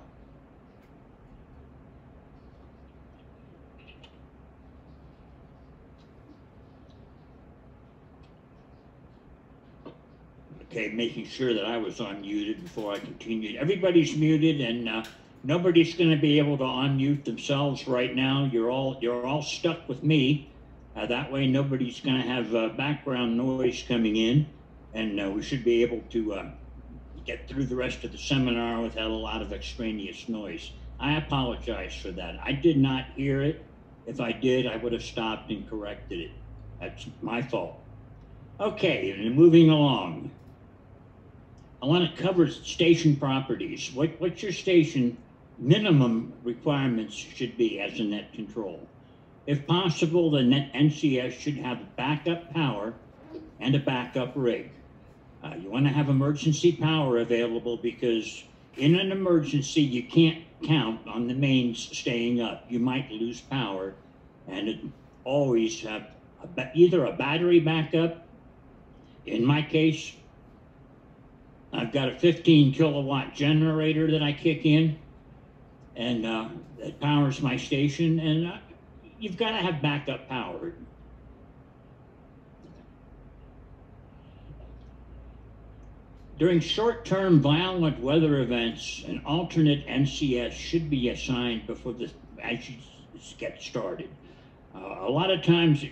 Okay, making sure that I was unmuted before I continued. Everybody's muted and uh, nobody's going to be able to unmute themselves right now. You're all you're all stuck with me. Uh, that way, nobody's going to have uh, background noise coming in, and uh, we should be able to uh, get through the rest of the seminar without a lot of extraneous noise. I apologize for that. I did not hear it. If I did, I would have stopped and corrected it. That's my fault. Okay, and moving along. I want to cover station properties. What, what's your station minimum requirements should be as a net control? If possible, the net NCS should have backup power and a backup rig. Uh, you want to have emergency power available because in an emergency, you can't count on the mains staying up. You might lose power, and it always have a, either a battery backup. In my case, I've got a 15 kilowatt generator that I kick in, and uh, that powers my station. And uh, you've got to have backup power. During short-term violent weather events, an alternate NCS should be assigned before the as you get started. Uh, a lot of times,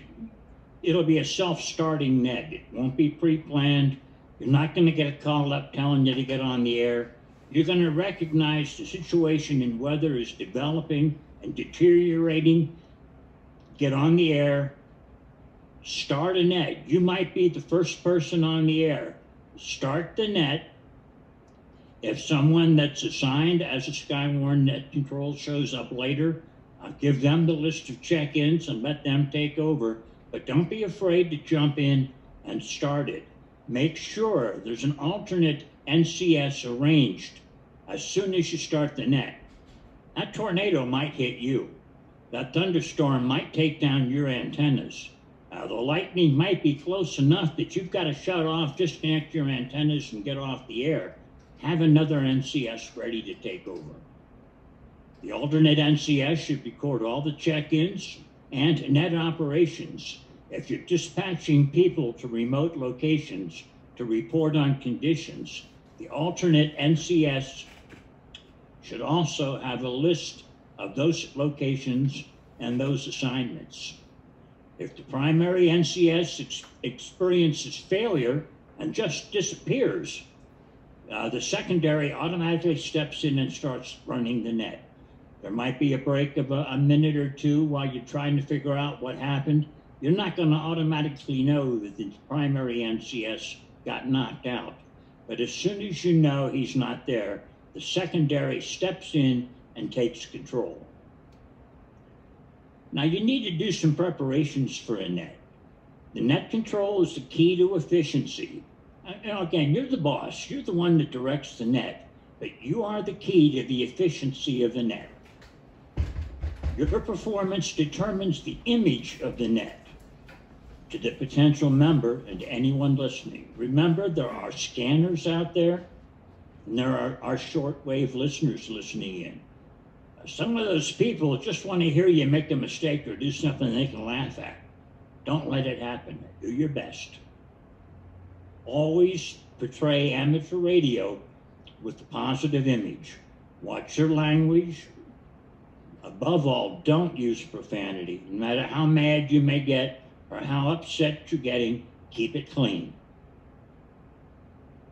it'll be a self-starting net. It won't be pre-planned. You're not going to get a call up telling you to get on the air. You're going to recognize the situation in weather is developing and deteriorating. Get on the air. Start a net. You might be the first person on the air. Start the net. If someone that's assigned as a Skywarn net control shows up later, I'll give them the list of check-ins and let them take over, but don't be afraid to jump in and start it. Make sure there's an alternate NCS arranged as soon as you start the net. That tornado might hit you. That thunderstorm might take down your antennas. Uh, the lightning might be close enough that you've got to shut off, disconnect your antennas, and get off the air. Have another NCS ready to take over. The alternate NCS should record all the check-ins and net operations. If you're dispatching people to remote locations to report on conditions, the alternate NCS should also have a list of those locations and those assignments. If the primary NCS ex- experiences failure and just disappears, uh, the secondary automatically steps in and starts running the net. There might be a break of a, a minute or two while you're trying to figure out what happened. You're not going to automatically know that the primary NCS got knocked out. But as soon as you know he's not there, the secondary steps in and takes control. Now you need to do some preparations for a net. The net control is the key to efficiency. Now, again, you're the boss. You're the one that directs the net, but you are the key to the efficiency of the net. Your performance determines the image of the net to the potential member and to anyone listening. Remember, there are scanners out there, and there are, are shortwave listeners listening in. Some of those people just want to hear you make a mistake or do something they can laugh at. Don't let it happen. Do your best. Always portray amateur radio with a positive image. Watch your language. Above all, don't use profanity. No matter how mad you may get or how upset you're getting, keep it clean.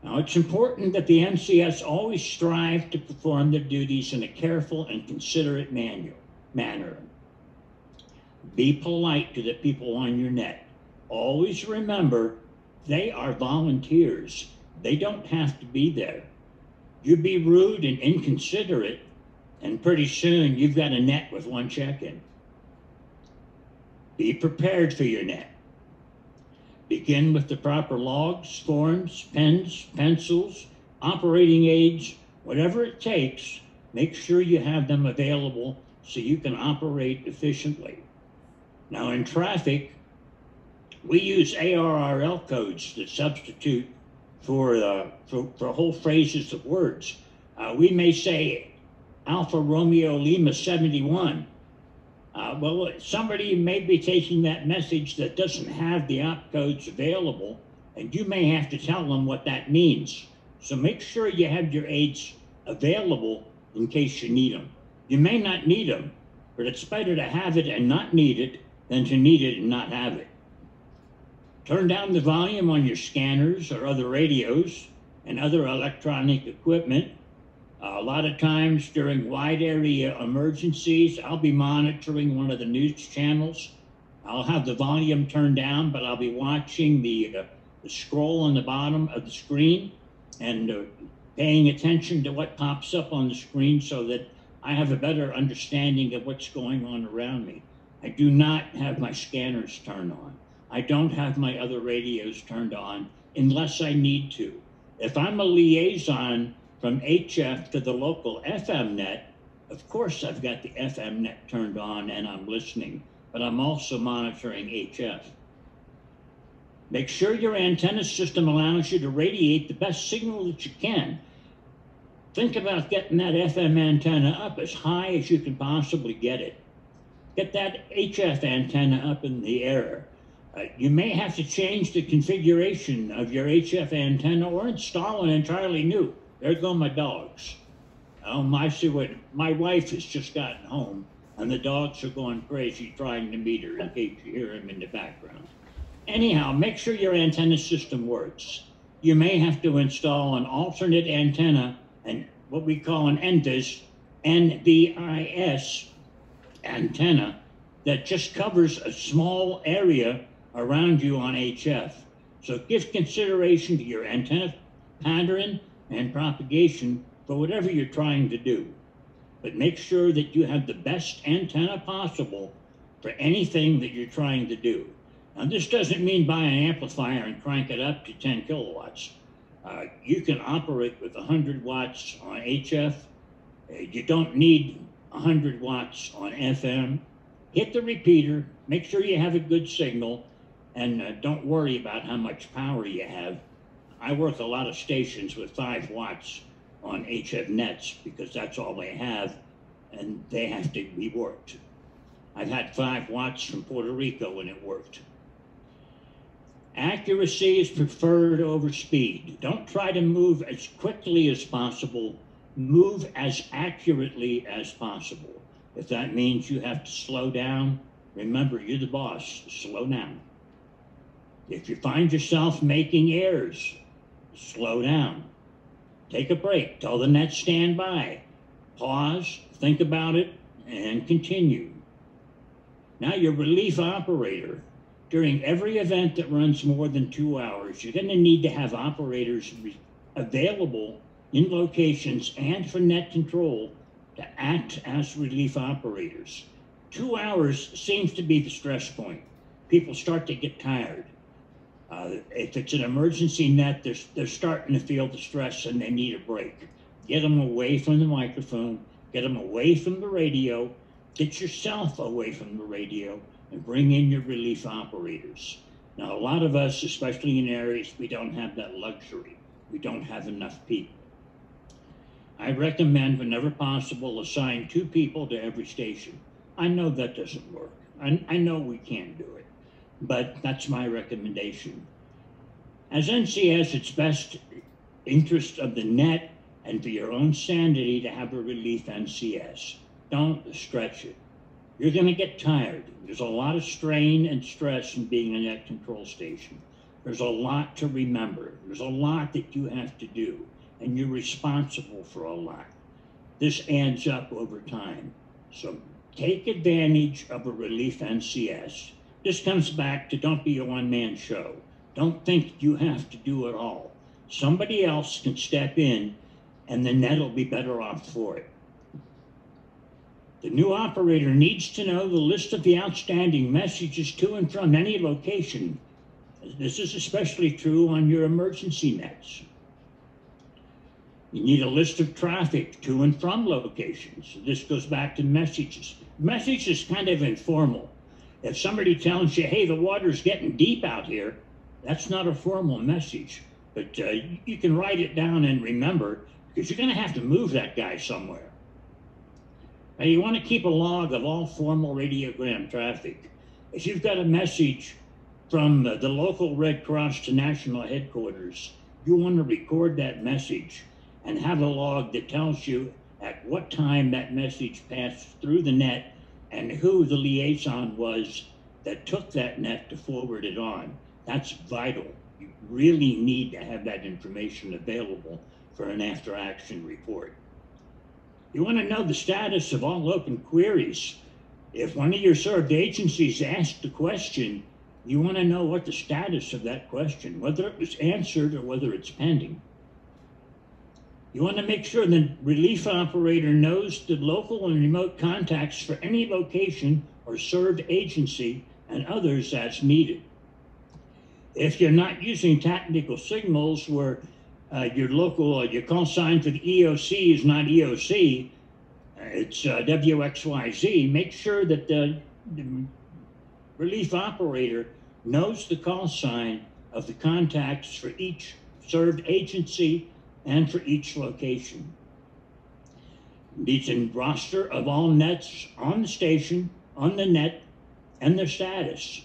Now, it's important that the NCS always strive to perform their duties in a careful and considerate manual, manner. Be polite to the people on your net. Always remember they are volunteers. They don't have to be there. You be rude and inconsiderate, and pretty soon you've got a net with one check in. Be prepared for your net. Begin with the proper logs, forms, pens, pencils, operating aids, whatever it takes. Make sure you have them available so you can operate efficiently. Now, in traffic, we use ARRL codes that substitute for, uh, for, for whole phrases of words. Uh, we may say Alpha Romeo Lima 71. Uh, well, somebody may be taking that message that doesn't have the opcodes available, and you may have to tell them what that means. So make sure you have your aids available in case you need them. You may not need them, but it's better to have it and not need it than to need it and not have it. Turn down the volume on your scanners or other radios and other electronic equipment. Uh, a lot of times during wide area emergencies, I'll be monitoring one of the news channels. I'll have the volume turned down, but I'll be watching the, uh, the scroll on the bottom of the screen and uh, paying attention to what pops up on the screen so that I have a better understanding of what's going on around me. I do not have my scanners turned on. I don't have my other radios turned on unless I need to. If I'm a liaison from HF to the local FM net, of course I've got the FM net turned on and I'm listening, but I'm also monitoring HF. Make sure your antenna system allows you to radiate the best signal that you can. Think about getting that FM antenna up as high as you can possibly get it. Get that HF antenna up in the air. Uh, you may have to change the configuration of your HF antenna or install an entirely new. There go my dogs. Oh, my, see what my wife has just gotten home, and the dogs are going crazy trying to meet her in case you hear them in the background. Anyhow, make sure your antenna system works. You may have to install an alternate antenna and what we call an NVIS, NVIS antenna that just covers a small area around you on HF. So give consideration to your antenna pattern and propagation for whatever you're trying to do. but make sure that you have the best antenna possible for anything that you're trying to do. Now, this doesn't mean buy an amplifier and crank it up to 10 kilowatts. Uh, you can operate with 100 watts on HF. Uh, you don't need 100 watts on FM. Hit the repeater, make sure you have a good signal, and uh, don't worry about how much power you have. I work a lot of stations with 5 watts on HF nets because that's all they have, and they have to be worked. I've had 5 watts from Puerto Rico and it worked. Accuracy is preferred over speed. Don't try to move as quickly as possible. Move as accurately as possible. If that means you have to slow down, remember you're the boss. Slow down. If you find yourself making errors, slow down. Take a break. Tell the net stand by. Pause, think about it, and continue. Now, your relief operator during every event that runs more than two hours, you're going to need to have operators available in locations and for net control to act as relief operators. Two hours seems to be the stress point. People start to get tired. Uh, if it's an emergency net, they're, they're starting to feel the stress and they need a break. Get them away from the microphone, get them away from the radio, get yourself away from the radio, and bring in your relief operators. Now, a lot of us, especially in areas we don't have that luxury, we don't have enough people. I recommend, whenever possible, assign two people to every station. I know that doesn't work. I, I know we can't do it, but that's my recommendation. As NCS, it's best interest of the net and for your own sanity to have a relief NCS. Don't stretch it. You're going to get tired. There's a lot of strain and stress in being a net control station. There's a lot to remember. There's a lot that you have to do, and you're responsible for a lot. This adds up over time. So take advantage of a relief NCS. This comes back to don't be a one man show. Don't think you have to do it all. Somebody else can step in, and the net will be better off for it. The new operator needs to know the list of the outstanding messages to and from any location. This is especially true on your emergency nets. You need a list of traffic to and from locations. This goes back to messages. Message is kind of informal. If somebody tells you, hey, the water's getting deep out here, that's not a formal message. But uh, you can write it down and remember because you're going to have to move that guy somewhere. Now, you want to keep a log of all formal radiogram traffic. If you've got a message from the local Red Cross to national headquarters, you want to record that message and have a log that tells you at what time that message passed through the net and who the liaison was that took that net to forward it on. That's vital. You really need to have that information available for an after action report. You want to know the status of all open queries. If one of your served agencies asked a question, you want to know what the status of that question, whether it was answered or whether it's pending. You want to make sure the relief operator knows the local and remote contacts for any location or served agency and others as needed. If you're not using technical signals where uh, your local, or your call sign for the EOC is not EOC, uh, it's uh, WXYZ, make sure that the, the relief operator knows the call sign of the contacts for each served agency and for each location. A roster of all nets on the station, on the net, and their status.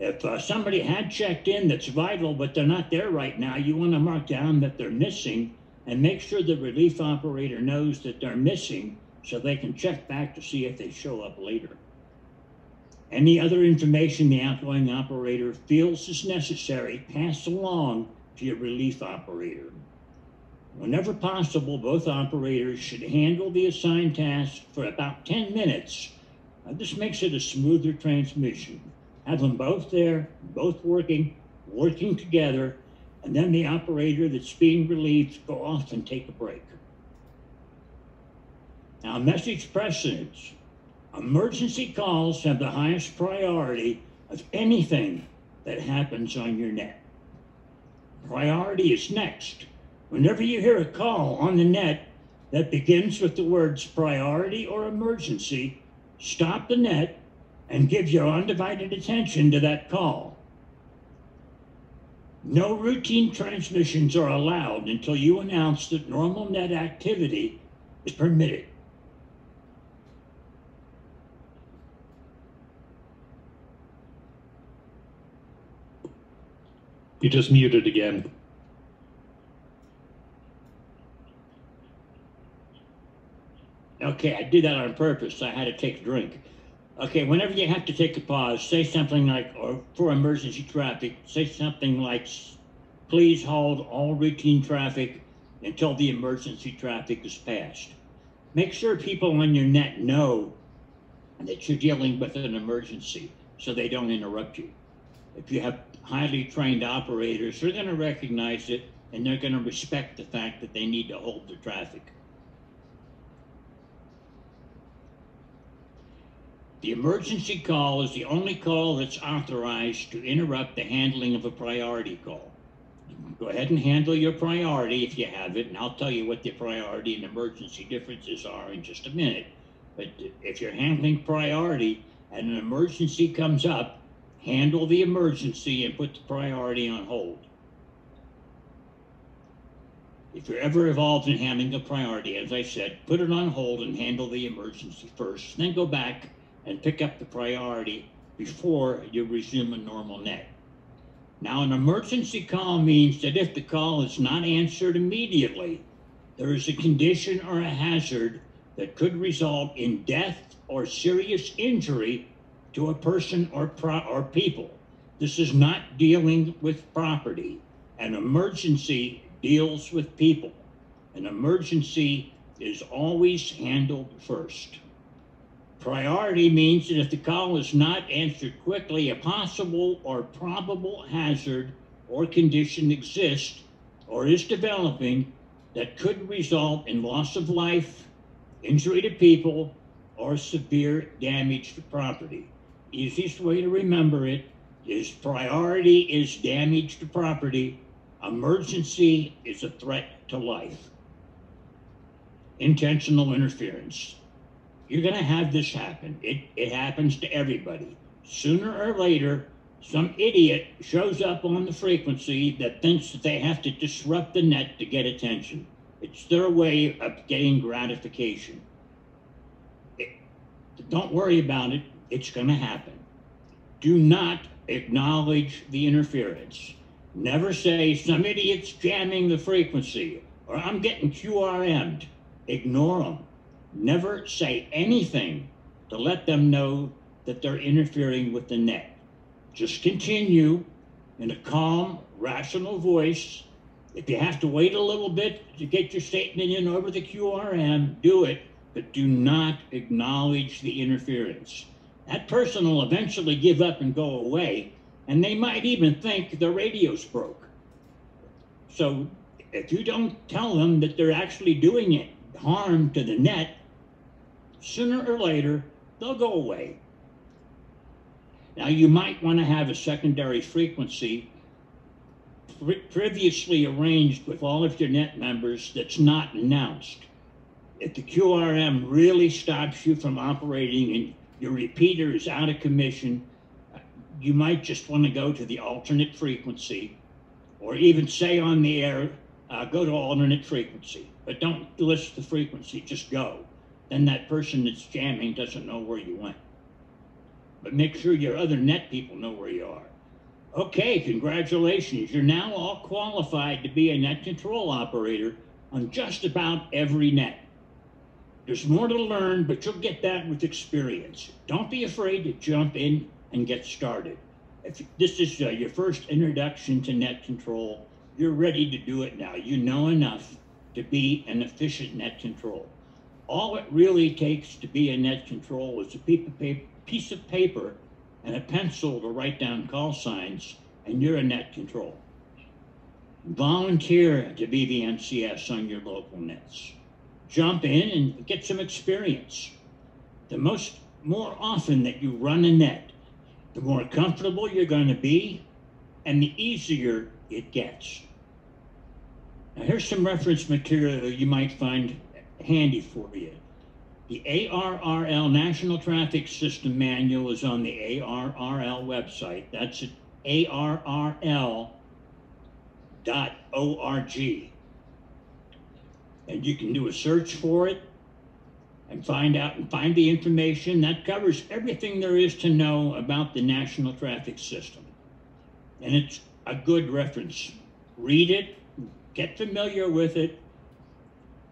If uh, somebody had checked in that's vital, but they're not there right now, you want to mark down that they're missing and make sure the relief operator knows that they're missing so they can check back to see if they show up later. Any other information the outgoing operator feels is necessary, pass along to your relief operator. Whenever possible, both operators should handle the assigned task for about 10 minutes. Uh, this makes it a smoother transmission have them both there, both working, working together, and then the operator that's being relieved go off and take a break. Now, message precedence. Emergency calls have the highest priority of anything that happens on your net. Priority is next. Whenever you hear a call on the net that begins with the words priority or emergency, stop the net and give your undivided attention to that call. No routine transmissions are allowed until you announce that normal net activity is permitted. You just muted again. Okay, I did that on purpose. I had to take a drink. Okay, whenever you have to take a pause, say something like, or for emergency traffic, say something like, please hold all routine traffic until the emergency traffic is passed. Make sure people on your net know that you're dealing with an emergency so they don't interrupt you. If you have highly trained operators, they're going to recognize it and they're going to respect the fact that they need to hold the traffic. The emergency call is the only call that's authorized to interrupt the handling of a priority call. Go ahead and handle your priority if you have it, and I'll tell you what the priority and emergency differences are in just a minute. But if you're handling priority and an emergency comes up, handle the emergency and put the priority on hold. If you're ever involved in handling a priority, as I said, put it on hold and handle the emergency first, then go back and pick up the priority before you resume a normal net. Now, an emergency call means that if the call is not answered immediately, there is a condition or a hazard that could result in death or serious injury to a person or, pro- or people. This is not dealing with property. An emergency deals with people. An emergency is always handled first. Priority means that if the call is not answered quickly, a possible or probable hazard or condition exists or is developing that could result in loss of life, injury to people, or severe damage to property. Easiest way to remember it is priority is damage to property, emergency is a threat to life. Intentional interference you're going to have this happen. It, it happens to everybody. Sooner or later, some idiot shows up on the frequency that thinks that they have to disrupt the net to get attention. It's their way of getting gratification. It, don't worry about it. It's going to happen. Do not acknowledge the interference. Never say some idiot's jamming the frequency or I'm getting QRM'd. Ignore them never say anything to let them know that they're interfering with the net. Just continue in a calm, rational voice. If you have to wait a little bit to get your statement in over the QRM, do it, but do not acknowledge the interference. That person will eventually give up and go away, and they might even think the radio's broke. So if you don't tell them that they're actually doing it harm to the net, sooner or later, they'll go away. Now, you might want to have a secondary frequency pre- previously arranged with all of your net members that's not announced. If the QRM really stops you from operating and your repeater is out of commission, you might just want to go to the alternate frequency or even say on the air, uh, go to alternate frequency. But don't list the frequency, just go then that person that's jamming doesn't know where you went. But make sure your other net people know where you are. Okay, congratulations. You're now all qualified to be a net control operator on just about every net. There's more to learn, but you'll get that with experience. Don't be afraid to jump in and get started. If this is uh, your first introduction to net control, you're ready to do it now. You know enough to be an efficient net control. All it really takes to be a net control is a piece of paper and a pencil to write down call signs, and you're a net control. Volunteer to be the NCS on your local nets. jump in and get some experience. The most more often that you run a net, the more comfortable you're going to be and the easier it gets. Now, here's some reference material you might find handy for you. The ARRL National Traffic System Manual is on the ARRL website. That's at arrl.org. And you can do a search for it and find out and find the information. That covers everything there is to know about the National Traffic System. And it's a good reference. Read it, get familiar with it,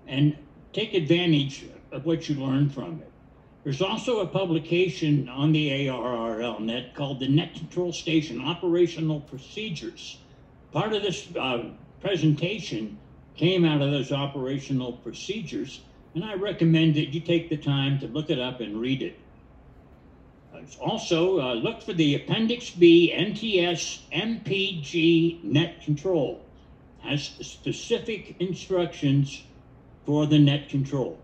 and take advantage of what you learn from it. There's also a publication on the ARRL net called the Net Control Station Operational Procedures. Part of this uh, presentation came out of those operational procedures, and I recommend that you take the time to look it up and read it. Also, uh, look for the Appendix B NTS MPG net control. Has specific instructions for the net control.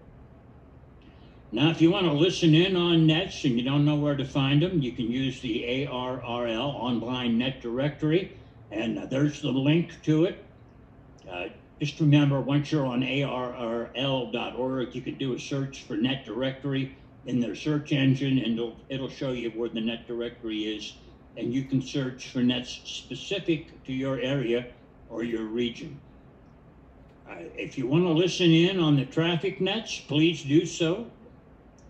Now, if you want to listen in on nets and you don't know where to find them, you can use the ARRL online net directory, and uh, there's the link to it. Uh, just remember, once you're on arrl.org, you can do a search for net directory in their search engine and it'll, it'll show you where the net directory is and you can search for nets specific to your area or your region. If you want to listen in on the traffic nets, please do so.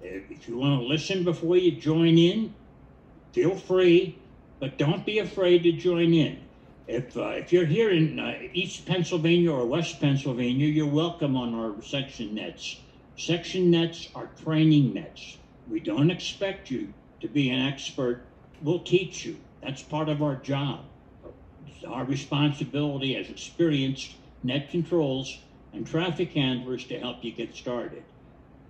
If you want to listen before you join in, feel free, but don't be afraid to join in. If, uh, if you're here in uh, East Pennsylvania or West Pennsylvania, you're welcome on our section nets. Section nets are training nets. We don't expect you to be an expert. We'll teach you. That's part of our job. Our responsibility as experienced net controls and traffic handlers to help you get started.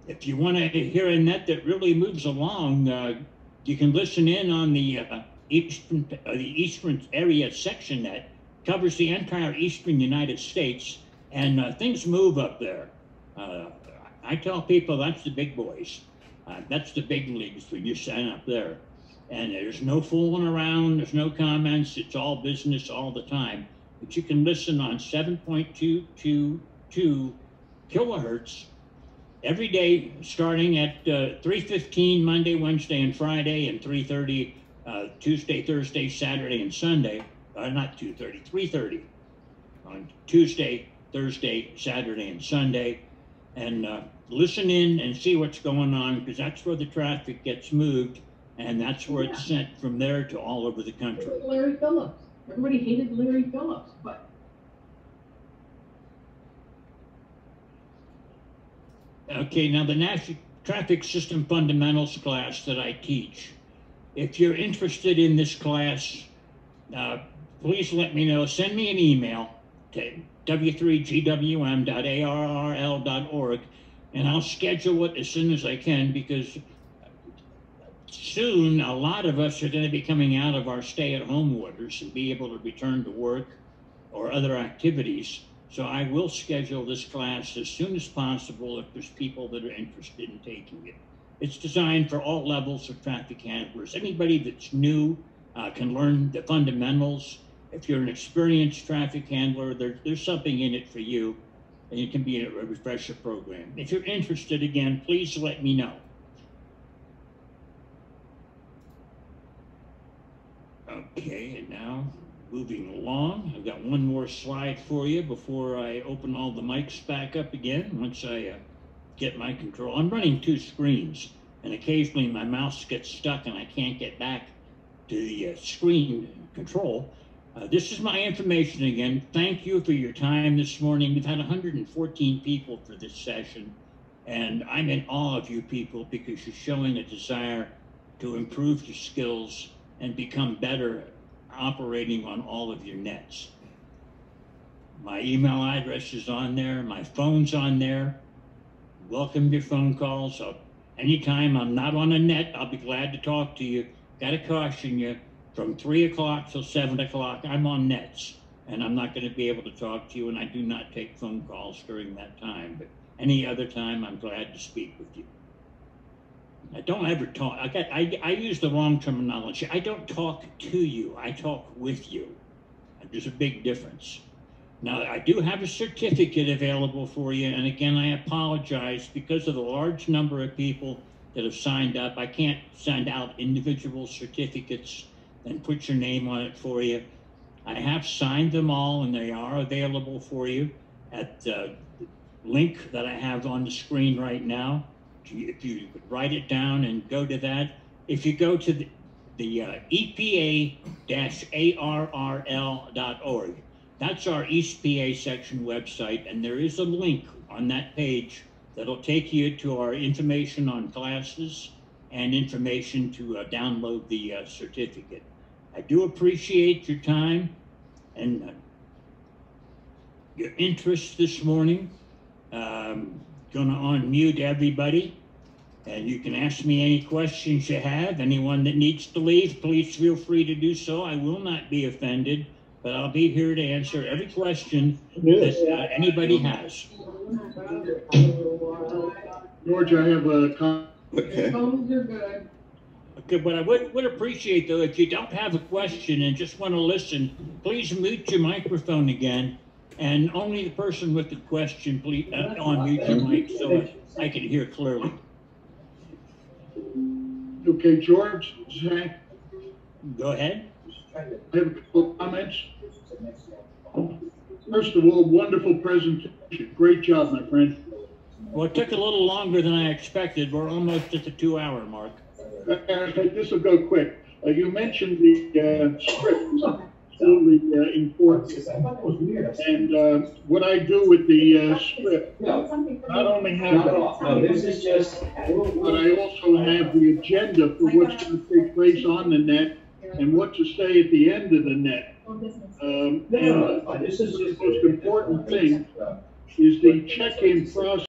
If you want to hear a net that really moves along, uh, you can listen in on the uh, eastern uh, the eastern area section net covers the entire eastern United States, and uh, things move up there. Uh, I tell people that's the big boys. Uh, that's the big leagues when you sign up there. And there's no fooling around, there's no comments, it's all business all the time. But you can listen on 7.222 kilohertz every day starting at uh, 3.15 Monday, Wednesday, and Friday, and 3.30 uh, Tuesday, Thursday, Saturday, and Sunday. Uh, not 2.30, 3.30 on Tuesday, Thursday, Saturday, and Sunday and uh, listen in and see what's going on because that's where the traffic gets moved and that's where it's sent from there to all over the country. Larry Phillips. Everybody hated Larry Phillips, but Okay, now the National Traffic System Fundamentals class that I teach. If you're interested in this class, uh, please let me know. Send me an email to w3gwm.arrl.org, and I'll schedule it as soon as I can because soon a lot of us are going to be coming out of our stay at home orders and be able to return to work or other activities. So I will schedule this class as soon as possible if there's people that are interested in taking it. It's designed for all levels of traffic handlers. Anybody that's new uh, can learn the fundamentals if you're an experienced traffic handler, there, there's something in it for you, and it can be a, a refresher program. If you're interested, again, please let me know. Okay, and now moving along, I've got one more slide for you before I open all the mics back up again. Once I uh, get my control, I'm running two screens, and occasionally my mouse gets stuck and I can't get back to the uh, screen control. Uh, this is my information again. Thank you for your time this morning. We've had 114 people for this session, and I'm in awe of you people because you're showing a desire to improve your skills and become better operating on all of your nets. My email address is on there, my phone's on there. Welcome your phone calls. So anytime I'm not on a net, I'll be glad to talk to you. Got to caution you from three o'clock till seven o'clock, I'm on nets and I'm not going to be able to talk to you and I do not take phone calls during that time. But Any other time, I'm glad to speak with you. I don't ever talk. I got. I, I use the wrong terminology. I don't talk to you. I talk with you. There's a big difference. Now, I do have a certificate available for you, and again, I apologize because of the large number of people that have signed up. I can't send out individual certificates and put your name on it for you. I have signed them all, and they are available for you at the link that I have on the screen right now. If you, could write it down and go to that. If you go to the, the uh, EPA-ARRL.org, that's our East PA section website, and there is a link on that page that'll take you to our information on classes and information to uh, download the uh, certificate. I do appreciate your time and uh, your interest this morning. Um, gonna unmute everybody, and you can ask me any questions you have. Anyone that needs to leave, please feel free to do so. I will not be offended, but I'll be here to answer every question that uh, anybody has. George, I have a comment. Okay. Okay, but I would, would appreciate though, if you don't have a question and just want to listen, please mute your microphone again. And only the person with the question, please, uh, unmute your mic so I can hear clearly. Okay, George, Zach, Go ahead. I have a couple of comments. First of all, wonderful presentation. Great job, my friend. Well, it took a little longer than I expected. We're almost at the two hour mark. Uh, this will go quick. Uh, you mentioned the uh, script, absolutely uh, important. And uh, what I do with the uh, script, not only have this is just. but I also have the agenda for what's going to take place on the net and what to say at the end of the net. Um, and the most important thing is the check-in process.